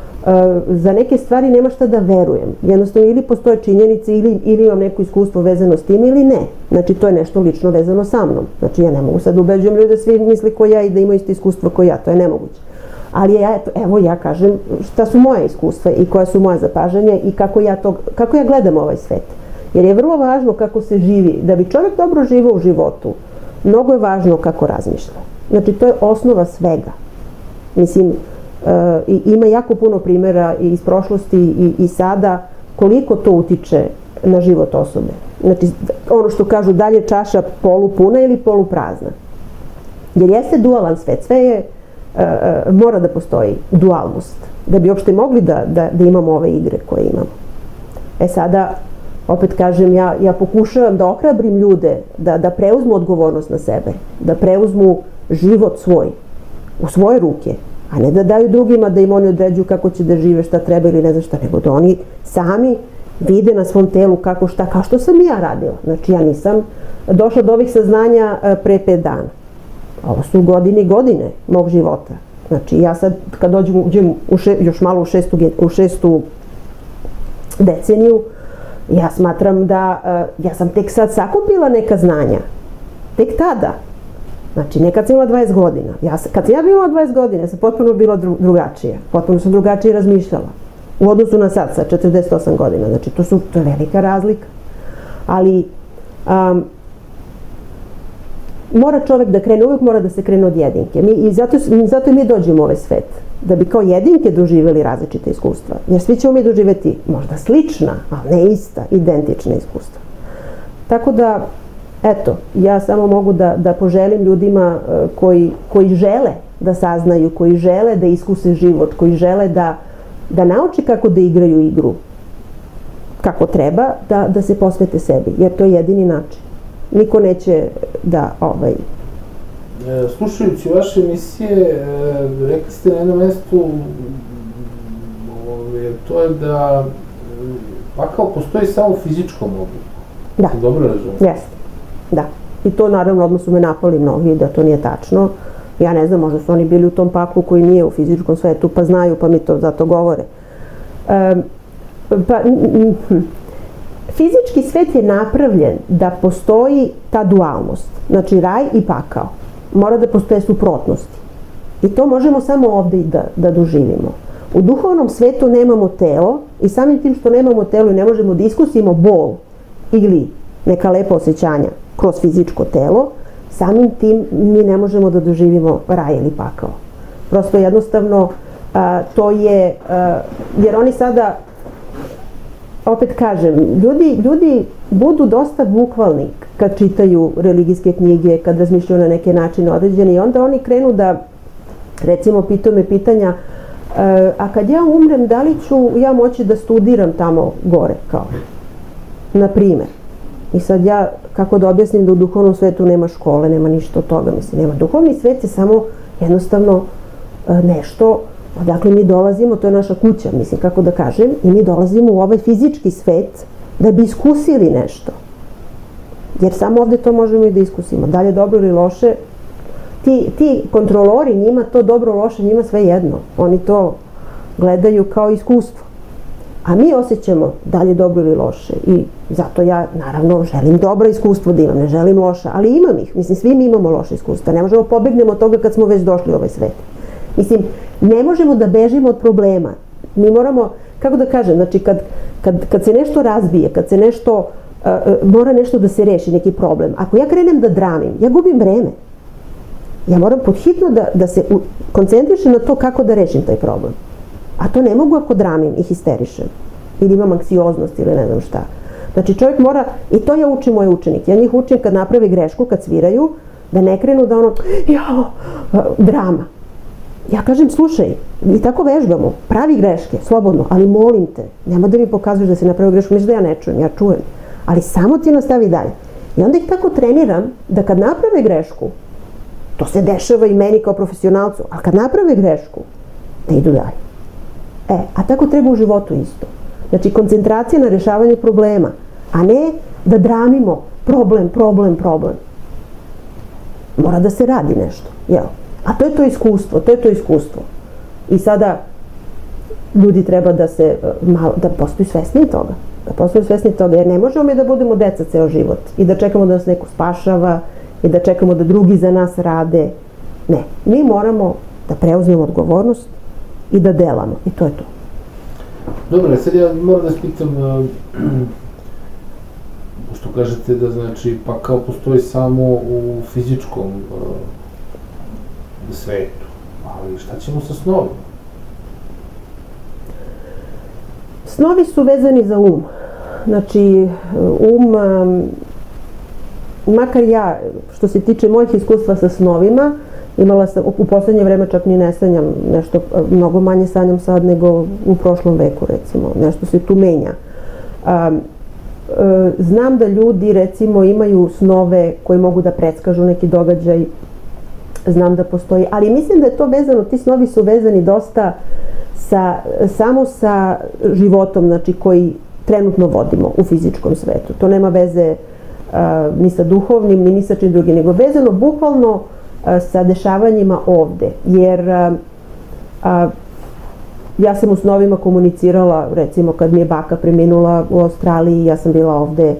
za neke stvari nema šta da verujem. Jednostavno ili postoje činjenice ili, ili imam neko iskustvo vezano s tim ili ne. Znači to je nešto lično vezano sa mnom. Znači ja ne mogu sad da ubeđujem ljude da svi misli ko ja i da imaju isto iskustvo kao ja, to je nemoguće. Ali ja, eto, evo ja kažem šta su moje iskustva i koja su moja zapažanja i kako ja, to, kako ja gledam ovaj svet. Jer je vrlo važno kako se živi. Da bi čovjek dobro živao u životu, mnogo je važno kako razmišlja. Znači, to je osnova svega. Mislim, i ima jako puno primjera i iz prošlosti i, i sada koliko to utiče na život osobe. Znači, ono što kažu, da li je čaša polupuna ili poluprazna. Jer jeste dualan svet, sve je, e, e, mora da postoji dualnost, da bi uopšte mogli da, da, da imamo ove igre koje imamo. E sada, opet kažem, ja, ja pokušavam da ohrabrim ljude da, da preuzmu odgovornost na sebe, da preuzmu život svoj u svoje ruke, a ne da daju drugima da im oni određuju kako će da žive, šta treba ili ne znam šta, nego da oni sami vide na svom telu kako šta, kao što sam i ja radila. Znači ja nisam došla do ovih saznanja e, pre pet dana. Ovo su godine i godine mog života. Znači ja sad kad dođem, uđem u še, još malo u šestu, u šestu deceniju, ja smatram da e, ja sam tek sad sakupila neka znanja. Tek tada. Znači, ne kad sam imala 20 godina. Ja, kad sam ja bila 20 godina, sam potpuno bila dru, drugačija. Potpuno sam drugačije razmišljala. U odnosu na sad, sa 48 godina. Znači, to, su, to je velika razlika. Ali, um, mora čovek da krene, uvek mora da se krene od jedinke. Mi, I zato, zato i mi dođemo u ovaj svet. Da bi kao jedinke doživjeli različite iskustva. Jer svi ćemo mi doživeti možda slična, ali ne ista, identična iskustva. Tako da, eto, ja samo mogu da, da poželim ljudima e, koji, koji žele da saznaju, koji žele da iskuse život, koji žele da, da nauči kako da igraju igru kako treba, da, da se posvete sebi, jer to je jedini način. Niko neće da ovaj, e, Slušajući vaše emisije, e, rekli ste na jednom mestu, ovaj, to je da pakao postoji samo u fizičkom obliku. Da. Dobro razumijem? Jeste, da. I to naravno odmah su me napali mnogi da to nije tačno. Ja ne znam, možda su oni bili u tom paklu koji nije u fizičkom svetu, pa znaju, pa mi to zato govore. E, pa, fizički svet je napravljen da postoji ta dualnost, znači raj i pakao. Mora da postoje suprotnosti. I to možemo samo ovde da, da doživimo. U duhovnom svetu nemamo telo i samim tim što nemamo telo i ne možemo da iskusimo bol ili neka lepa osjećanja kroz fizičko telo, samim tim mi ne možemo da doživimo raj ili pakao. Prosto jednostavno a, to je, a, jer oni sada opet kažem, ljudi, ljudi budu dosta bukvalni kad čitaju religijske knjige, kad razmišljaju na neke načine određene i onda oni krenu da, recimo, pitaju me pitanja e, a kad ja umrem, da li ću ja moći da studiram tamo gore, kao, na primer. I sad ja, kako da objasnim da u duhovnom svetu nema škole, nema ništa od toga, mislim, nema. Duhovni svet je samo jednostavno e, nešto odakle mi dolazimo, to je naša kuća, mislim, kako da kažem, i mi dolazimo u ovaj fizički svet da bi iskusili nešto. Jer samo ovde to možemo i da iskusimo. Da li je dobro ili loše, ti, ti kontrolori njima to dobro loše, njima sve jedno. Oni to gledaju kao iskustvo. A mi osjećamo da li je dobro ili loše i zato ja naravno želim dobro iskustvo da imam, ne želim loša, ali imam ih, mislim svi mi imamo loše iskustva, ne možemo pobegnemo od toga kad smo već došli u ovaj svet. Mislim, ne možemo da bežimo od problema. Mi moramo, kako da kažem, znači kad, kad, kad se nešto razbije, kad se nešto, uh, mora nešto da se reši, neki problem. Ako ja krenem da dramim, ja gubim vreme. Ja moram podhitno da, da se koncentrišem na to kako da rešim taj problem. A to ne mogu ako dramim i histerišem. Ili imam anksioznost ili ne znam šta. Znači čovjek mora, i to ja učim moje učenike. Ja njih učim kad naprave grešku, kad sviraju, da ne krenu da ono, jao, drama. Ja kažem, slušaj, mi tako vežbamo, pravi greške, slobodno, ali molim te, nema da mi pokazuješ da si napravio grešku, misliš da ja ne čujem, ja čujem, ali samo ti nastavi dalje. I onda ih tako treniram da kad naprave grešku, to se dešava i meni kao profesionalcu, ali kad naprave grešku, da idu dalje. E, a tako treba u životu isto. Znači, koncentracija na rešavanje problema, a ne da dramimo problem, problem, problem. Mora da se radi nešto, jel? A to je to iskustvo, to je to iskustvo. I sada ljudi treba da se e, malo, da postaju svesni toga. Da postaju svesni toga, jer ne možemo mi da budemo deca ceo život i da čekamo da nas neko spašava i da čekamo da drugi za nas rade. Ne, mi moramo da preuzmemo odgovornost i da delamo. I to je to. Dobro, sad ja moram da spitam, uh, što kažete da znači, pa kao postoji samo u fizičkom uh, svetu. Ali šta ćemo sa snovima? Snovi su vezani za um. Znači, um, makar ja, što se tiče mojih iskustva sa snovima, imala sam, u poslednje vreme čak ni ne sanjam nešto, mnogo manje sanjam sad nego u prošlom veku, recimo. Nešto se tu menja. Um, znam da ljudi, recimo, imaju snove koji mogu da predskažu neki događaj znam da postoji, ali mislim da je to vezano, ti snovi su vezani dosta sa, samo sa životom, znači koji trenutno vodimo u fizičkom svetu. To nema veze uh, ni sa duhovnim, ni, ni sa čim drugim, nego vezano bukvalno uh, sa dešavanjima ovde. Jer uh, ja sam u snovima komunicirala, recimo kad mi je baka preminula u Australiji, ja sam bila ovde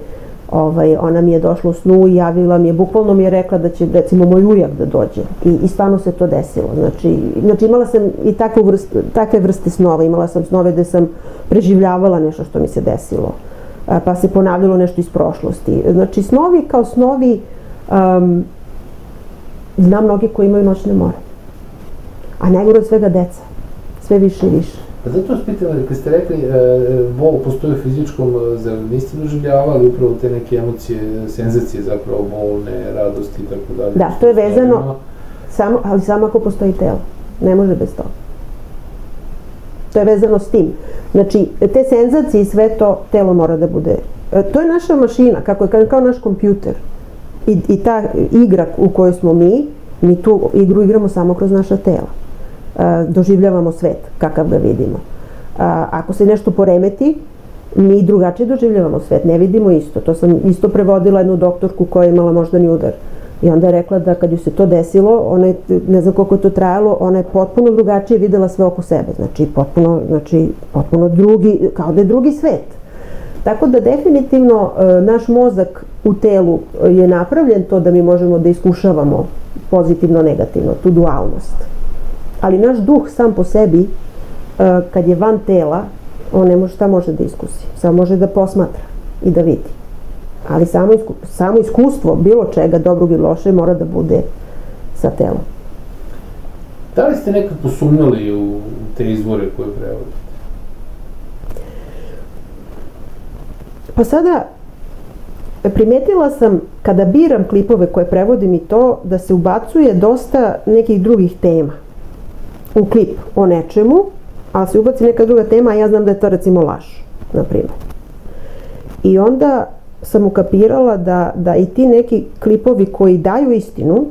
ovaj, ona mi je došla u snu i javila mi je, bukvalno mi je rekla da će recimo moj ujak da dođe i, i stvarno se to desilo. Znači, znači imala sam i takve takve vrste snova, imala sam snove gde sam preživljavala nešto što mi se desilo, a, pa se ponavljalo nešto iz prošlosti. Znači snovi kao snovi um, znam mnogi koji imaju noćne more. A najgore od svega deca. Sve više i više. Pa zato vas pitam, kad ste rekli, e, bol postoji u fizičkom, e, zar niste doživljavali upravo te neke emocije, senzacije zapravo, bolne, radosti i tako dalje? Da, to je vezano, samo, ali samo ako postoji telo. Ne može bez toga. To je vezano s tim. Znači, te senzacije i sve to, telo mora da bude. E, to je naša mašina, kako je, kao naš kompjuter. I, I ta igra u kojoj smo mi, mi tu igru igramo samo kroz naša tela. E, doživljavamo svet, kakav ga vidimo. A, ako se nešto poremeti, mi drugačije doživljavamo svet, ne vidimo isto. To sam isto prevodila jednu doktorku koja je imala moždani udar. I onda je rekla da kad ju se to desilo, ona je, ne znam koliko je to trajalo, ona je potpuno drugačije videla sve oko sebe. Znači, potpuno, znači, potpuno drugi, kao da je drugi svet. Tako da definitivno e, naš mozak u telu je napravljen to da mi možemo da iskušavamo pozitivno, negativno, tu dualnost. Ali naš duh sam po sebi, e, kad je van tela, on ne može šta može da iskusi. Samo može da posmatra i da vidi. Ali samo, isku, samo iskustvo bilo čega, dobrog ili loše, mora da bude sa telom. Da li ste nekad posumnjali u te izvore koje prevodite? Pa sada, primetila sam kada biram klipove koje prevodim i to, da se ubacuje dosta nekih drugih tema u klip o nečemu, a se ubaci neka druga tema, a ja znam da je to recimo laž, na primjer. I onda sam ukapirala da, da i ti neki klipovi koji daju istinu,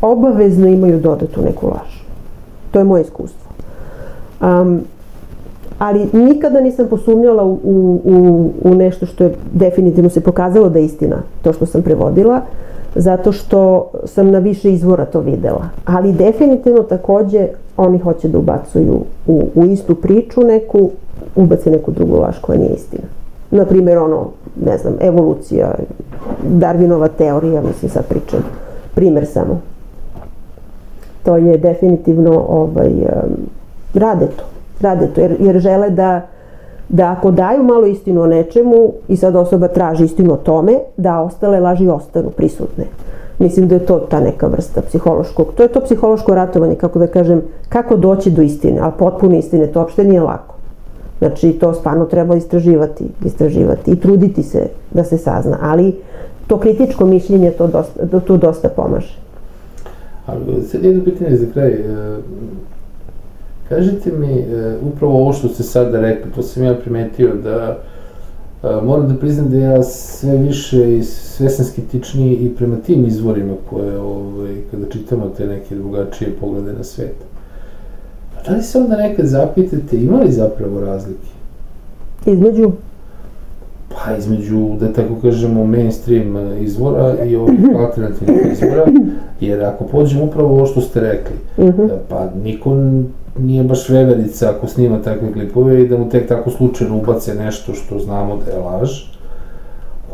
obavezno imaju dodatu neku laž. To je moje iskustvo. Um, ali nikada nisam posumnjala u, u, u nešto što je definitivno se pokazalo da je istina, to što sam prevodila, zato što sam na više izvora to videla. Ali definitivno takođe oni hoće da ubacuju u, u istu priču neku, ubace neku drugu laž koja nije istina. Naprimjer, ono, ne znam, evolucija, Darwinova teorija, mislim sad pričam, primer samo. To je definitivno, ovaj, rade to, rade to, jer, jer žele da, da ako daju malo istinu o nečemu i sad osoba traži istinu o tome, da ostale laži ostanu prisutne. Mislim da je to ta neka vrsta psihološkog, to je to psihološko ratovanje, kako da kažem, kako doći do istine, ali potpune istine, to uopšte nije lako. Znači, to stvarno treba istraživati, istraživati i truditi se da se sazna, ali to kritičko mišljenje to dosta, tu dosta pomaže. Ali sad jedno pitanje za kraj. Kažite mi, e, upravo ovo što ste sada rekli, to sam ja primetio da e, moram da priznam da ja sve više i sve sam skeptičniji i prema tim izvorima koje, ovaj, kada čitamo te neke drugačije poglede na svet. Da li se onda nekad zapitate, ima li zapravo razlike? Između? Pa između, da tako kažemo, mainstream izvora i ovih alternativnih izvora, jer ako pođemo upravo ovo što ste rekli, uh pa niko nije baš veverica ako snima takve klipove i da mu tek tako slučajno ubace nešto što znamo da je laž,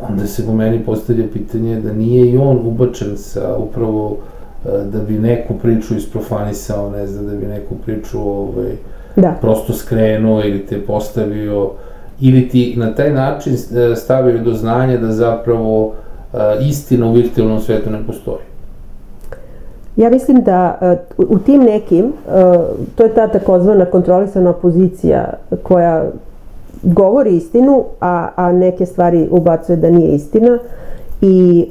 onda se po meni postavlja pitanje da nije i on ubačen sa upravo E, da bi neku priču isprofanisao, ne znam, da bi neku priču ovaj, da. prosto skrenuo ili te postavio, ili ti na taj način e, stavio do znanja da zapravo e, istina u virtualnom svetu ne postoji. Ja mislim da u tim nekim, to je ta takozvana kontrolisana pozicija koja govori istinu, a, a neke stvari ubacuje da nije istina i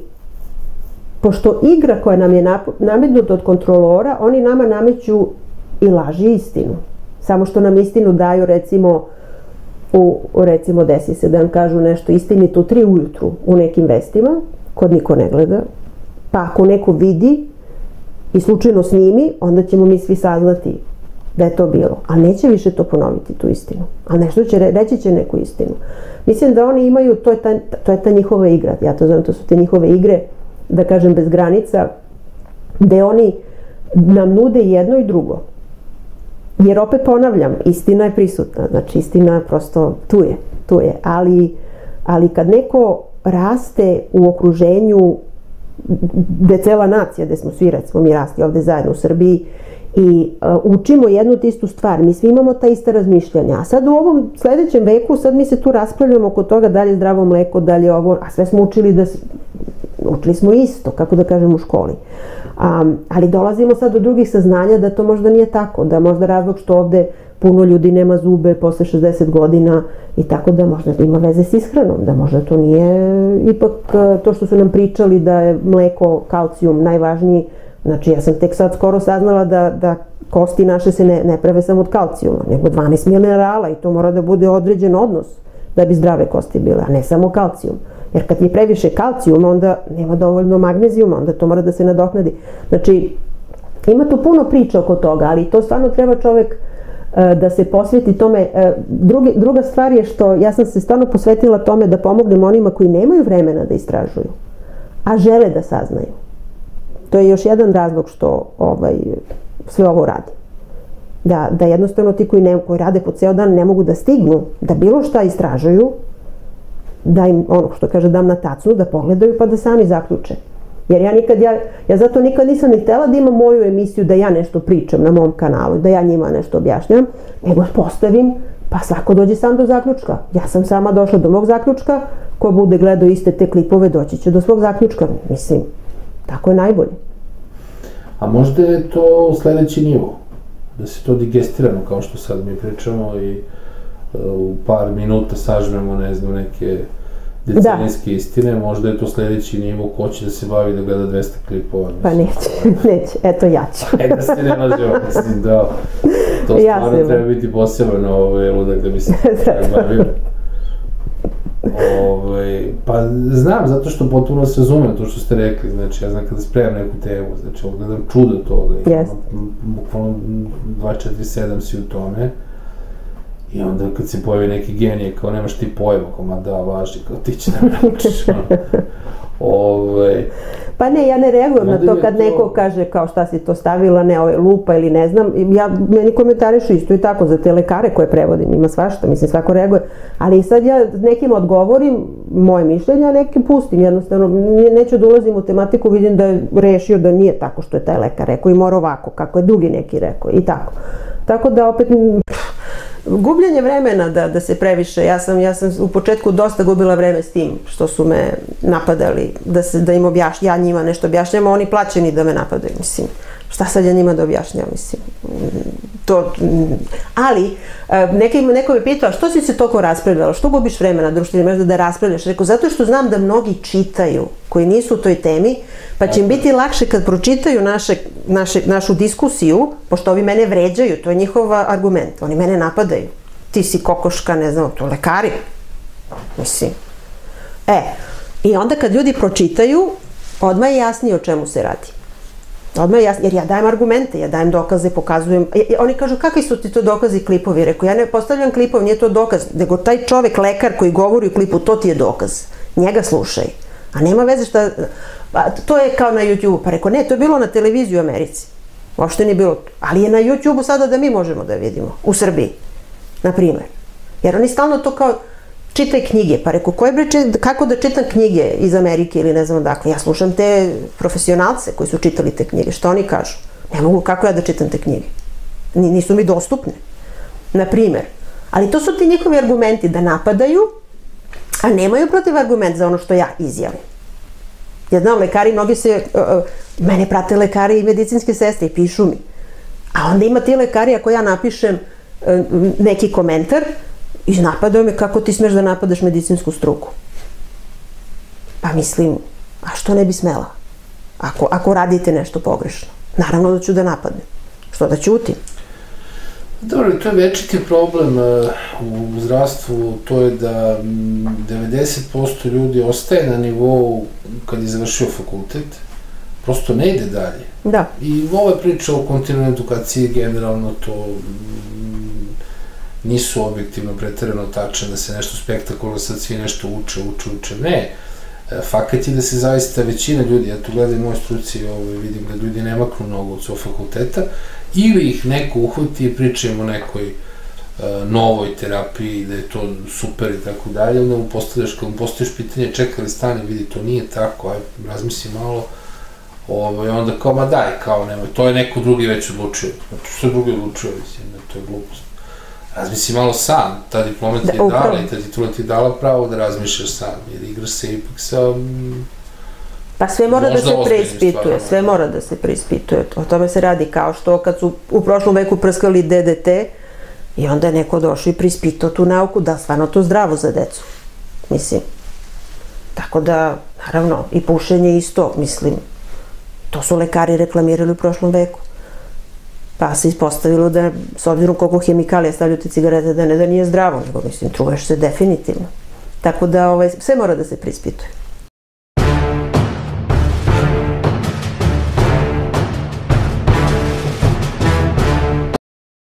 pošto igra koja nam je nametnuta od kontrolora, oni nama nameću i laži istinu. Samo što nam istinu daju recimo u, recimo desi se da nam kažu nešto istinito u tri ujutru u nekim vestima, kod niko ne gleda, pa ako neko vidi i slučajno snimi, onda ćemo mi svi saznati da je to bilo. A neće više to ponoviti, tu istinu. A nešto će, reći će neku istinu. Mislim da oni imaju, to je ta, to je ta njihova igra, ja to zovem, to su te njihove igre, da kažem, bez granica, gde oni nam nude jedno i drugo. Jer opet ponavljam, istina je prisutna, znači istina prosto tu je, tu je, ali, ali kad neko raste u okruženju gde cela nacija, gde smo svi recimo mi rasti ovde zajedno u Srbiji i uh, učimo jednu istu stvar, mi svi imamo ta ista razmišljanja, a sad u ovom sledećem veku, sad mi se tu raspravljamo oko toga da li je zdravo mleko, da li je ovo, a sve smo učili da učili smo isto, kako da kažem, u školi. Um, ali dolazimo sad do drugih saznanja da to možda nije tako, da možda razlog što ovde puno ljudi nema zube posle 60 godina i tako da možda ima veze s ishranom, da možda to nije ipak e, to što su nam pričali da je mleko, kalcijum najvažniji. Znači ja sam tek sad skoro saznala da, da kosti naše se ne, ne prave samo od kalcijuma, nego 12 minerala i to mora da bude određen odnos da bi zdrave kosti bile, a ne samo kalcijum. Jer kad je previše kalcijuma, onda nema dovoljno magnezijuma, onda to mora da se nadoknadi. Znači, ima tu puno priča oko toga, ali to stvarno treba čovek e, da se posveti tome. E, drugi, druga stvar je što ja sam se stvarno posvetila tome da pomognem onima koji nemaju vremena da istražuju, a žele da saznaju. To je još jedan razlog što ovaj, sve ovo radi. Da, da jednostavno ti koji, ne, koji rade po ceo dan ne mogu da stignu, da bilo šta istražuju, da im, ono što kaže, dam na tacnu, da pogledaju pa da sami zaključe. Jer ja nikad, ja, ja zato nikad nisam ni htela da imam moju emisiju da ja nešto pričam na mom kanalu, da ja njima nešto objašnjam, nego postavim, pa svako dođe sam do zaključka. Ja sam sama došla do mog zaključka, ko bude gledao iste te klipove, doći će do svog zaključka. Mislim, tako je najbolje. A možda je to sledeći nivo, da se to digestiramo, kao što sad mi pričamo i u par minuta sažmemo, ne znam, neke decenijske da. istine, možda je to sledeći nivo ko će da se bavi da gleda 200 klipova. Pa neće, neće, eto ja ću. e, da se ne nađemo, mislim, da, to stvarno ja treba biti posebno ovaj, ludak da bi se da. bavio. Ove, pa znam, zato što potpuno se razumem to što ste rekli, znači ja znam kada spremam neku temu, znači gledam čudo toga, yes. bukvalno 24-7 si u tome, I onda kad se pojavi neki genije, kao nemaš ti pojma, kao ma da, važi, kao ti će da naučiš. Ove, Pa ne, ja ne reagujem na to kad to... neko kaže kao šta si to stavila, ne, ove, lupa ili ne znam. Ja, meni komentarišu isto i tako za te lekare koje prevodim, ima svašta, mislim svako reaguje. Ali sad ja nekim odgovorim moje mišljenje, a nekim pustim jednostavno. Neću da ulazim u tematiku, vidim da je rešio da nije tako što je taj lekar rekao i mora ovako, kako je drugi neki rekao i tako. Tako da opet gubljenje vremena da, da se previše, ja sam, ja sam u početku dosta gubila vreme s tim što su me napadali, da, se, da im objašnjam, ja njima nešto objašnjam, a oni plaćeni da me napadaju, mislim. Šta sad ja njima da objašnjam, mislim. To, ali, e, neka, neko me pitao, što si se toliko raspravljala, što gubiš vremena na društvenim mrežama da raspravljaš? Rekao, zato što znam da mnogi čitaju, koji nisu u toj temi, pa će im biti lakše kad pročitaju naše, naše, našu diskusiju, pošto ovi mene vređaju, to je njihov argument, oni mene napadaju. Ti si kokoška, ne znam, to lekari. Mislim. E, i onda kad ljudi pročitaju, odmah je jasnije o čemu se radi. Odmah jasno, jer ja dajem argumente, ja dajem dokaze, pokazujem. I, oni kažu, kakvi su ti to dokazi klipovi? Rekao, ja ne postavljam klipov, nije to dokaz, nego taj čovek, lekar koji govori u klipu, to ti je dokaz. Njega slušaj. A nema veze šta... Pa, to je kao na YouTube. Pa rekao, ne, to je bilo na televiziji u Americi. Uopšte nije bilo. Ali je na YouTube-u sada da mi možemo da vidimo. U Srbiji. Na primer. Jer oni stalno to kao čitaj knjige. Pa rekao, koje bre, kako da čitam knjige iz Amerike ili ne znam odakle. Ja slušam te profesionalce koji su čitali te knjige. Što oni kažu? Ne mogu, kako ja da čitam te knjige? Nisu mi dostupne. Na primer. Ali to su ti njihovi argumenti da napadaju, a nemaju protiv argument za ono što ja izjavim. Ja znam, lekari, mnogi se, uh, mene prate lekari i medicinske sestre i pišu mi. A onda ima ti lekari, ako ja napišem uh, neki komentar, i napadaju me kako ti smeš da napadaš medicinsku struku. Pa mislim, a što ne bi smela? Ako, ako radite nešto pogrešno. Naravno da ću da napadnem. Što da ćutim? Dobro, to je večiti problem uh, u zdravstvu, to je da 90% ljudi ostaje na nivou kad je završio fakultet, prosto ne ide dalje. Da. I ova priča o kontinualnoj edukaciji generalno to nisu objektivno pretarano tačne, da se nešto spektakularno sad svi nešto uče, uče, uče. Ne, e, fakat je da se zaista većina ljudi, ja tu gledam moje struci, ovaj, vidim da ljudi ne maknu mnogo od svog fakulteta, ili ih neko uhvati i pričaju o nekoj uh, novoj terapiji, da je to super i tako dalje, onda mu postavljaš, kad mu postaviš pitanje, čekali stani, vidi, to nije tako, aj, razmisli malo, ovaj, onda kao, ma daj, kao, nemoj, to je neko drugi već odlučio, znači, sve drugi odlučio, mislim, to je glupost. Razmisli malo sam, ta diploma ti je da, dala i ta titula ti je dala pravo da razmišljaš sam, jer igraš se ipak sa Pa sve mora da se preispituje, sve mora da se preispituje. O tome se radi kao što kad su u prošlom veku prskali DDT i onda je neko došao i preispitao tu nauku da stvarno to zdravo za decu. Mislim. Tako da, naravno, i pušenje isto, mislim. To su lekari reklamirali u prošlom veku. Pa se ispostavilo da, s obzirom koliko hemikalija stavljaju te cigarete, da ne da nije zdravo, nego mislim, truješ se definitivno. Tako da ovaj, sve mora da se preispituje.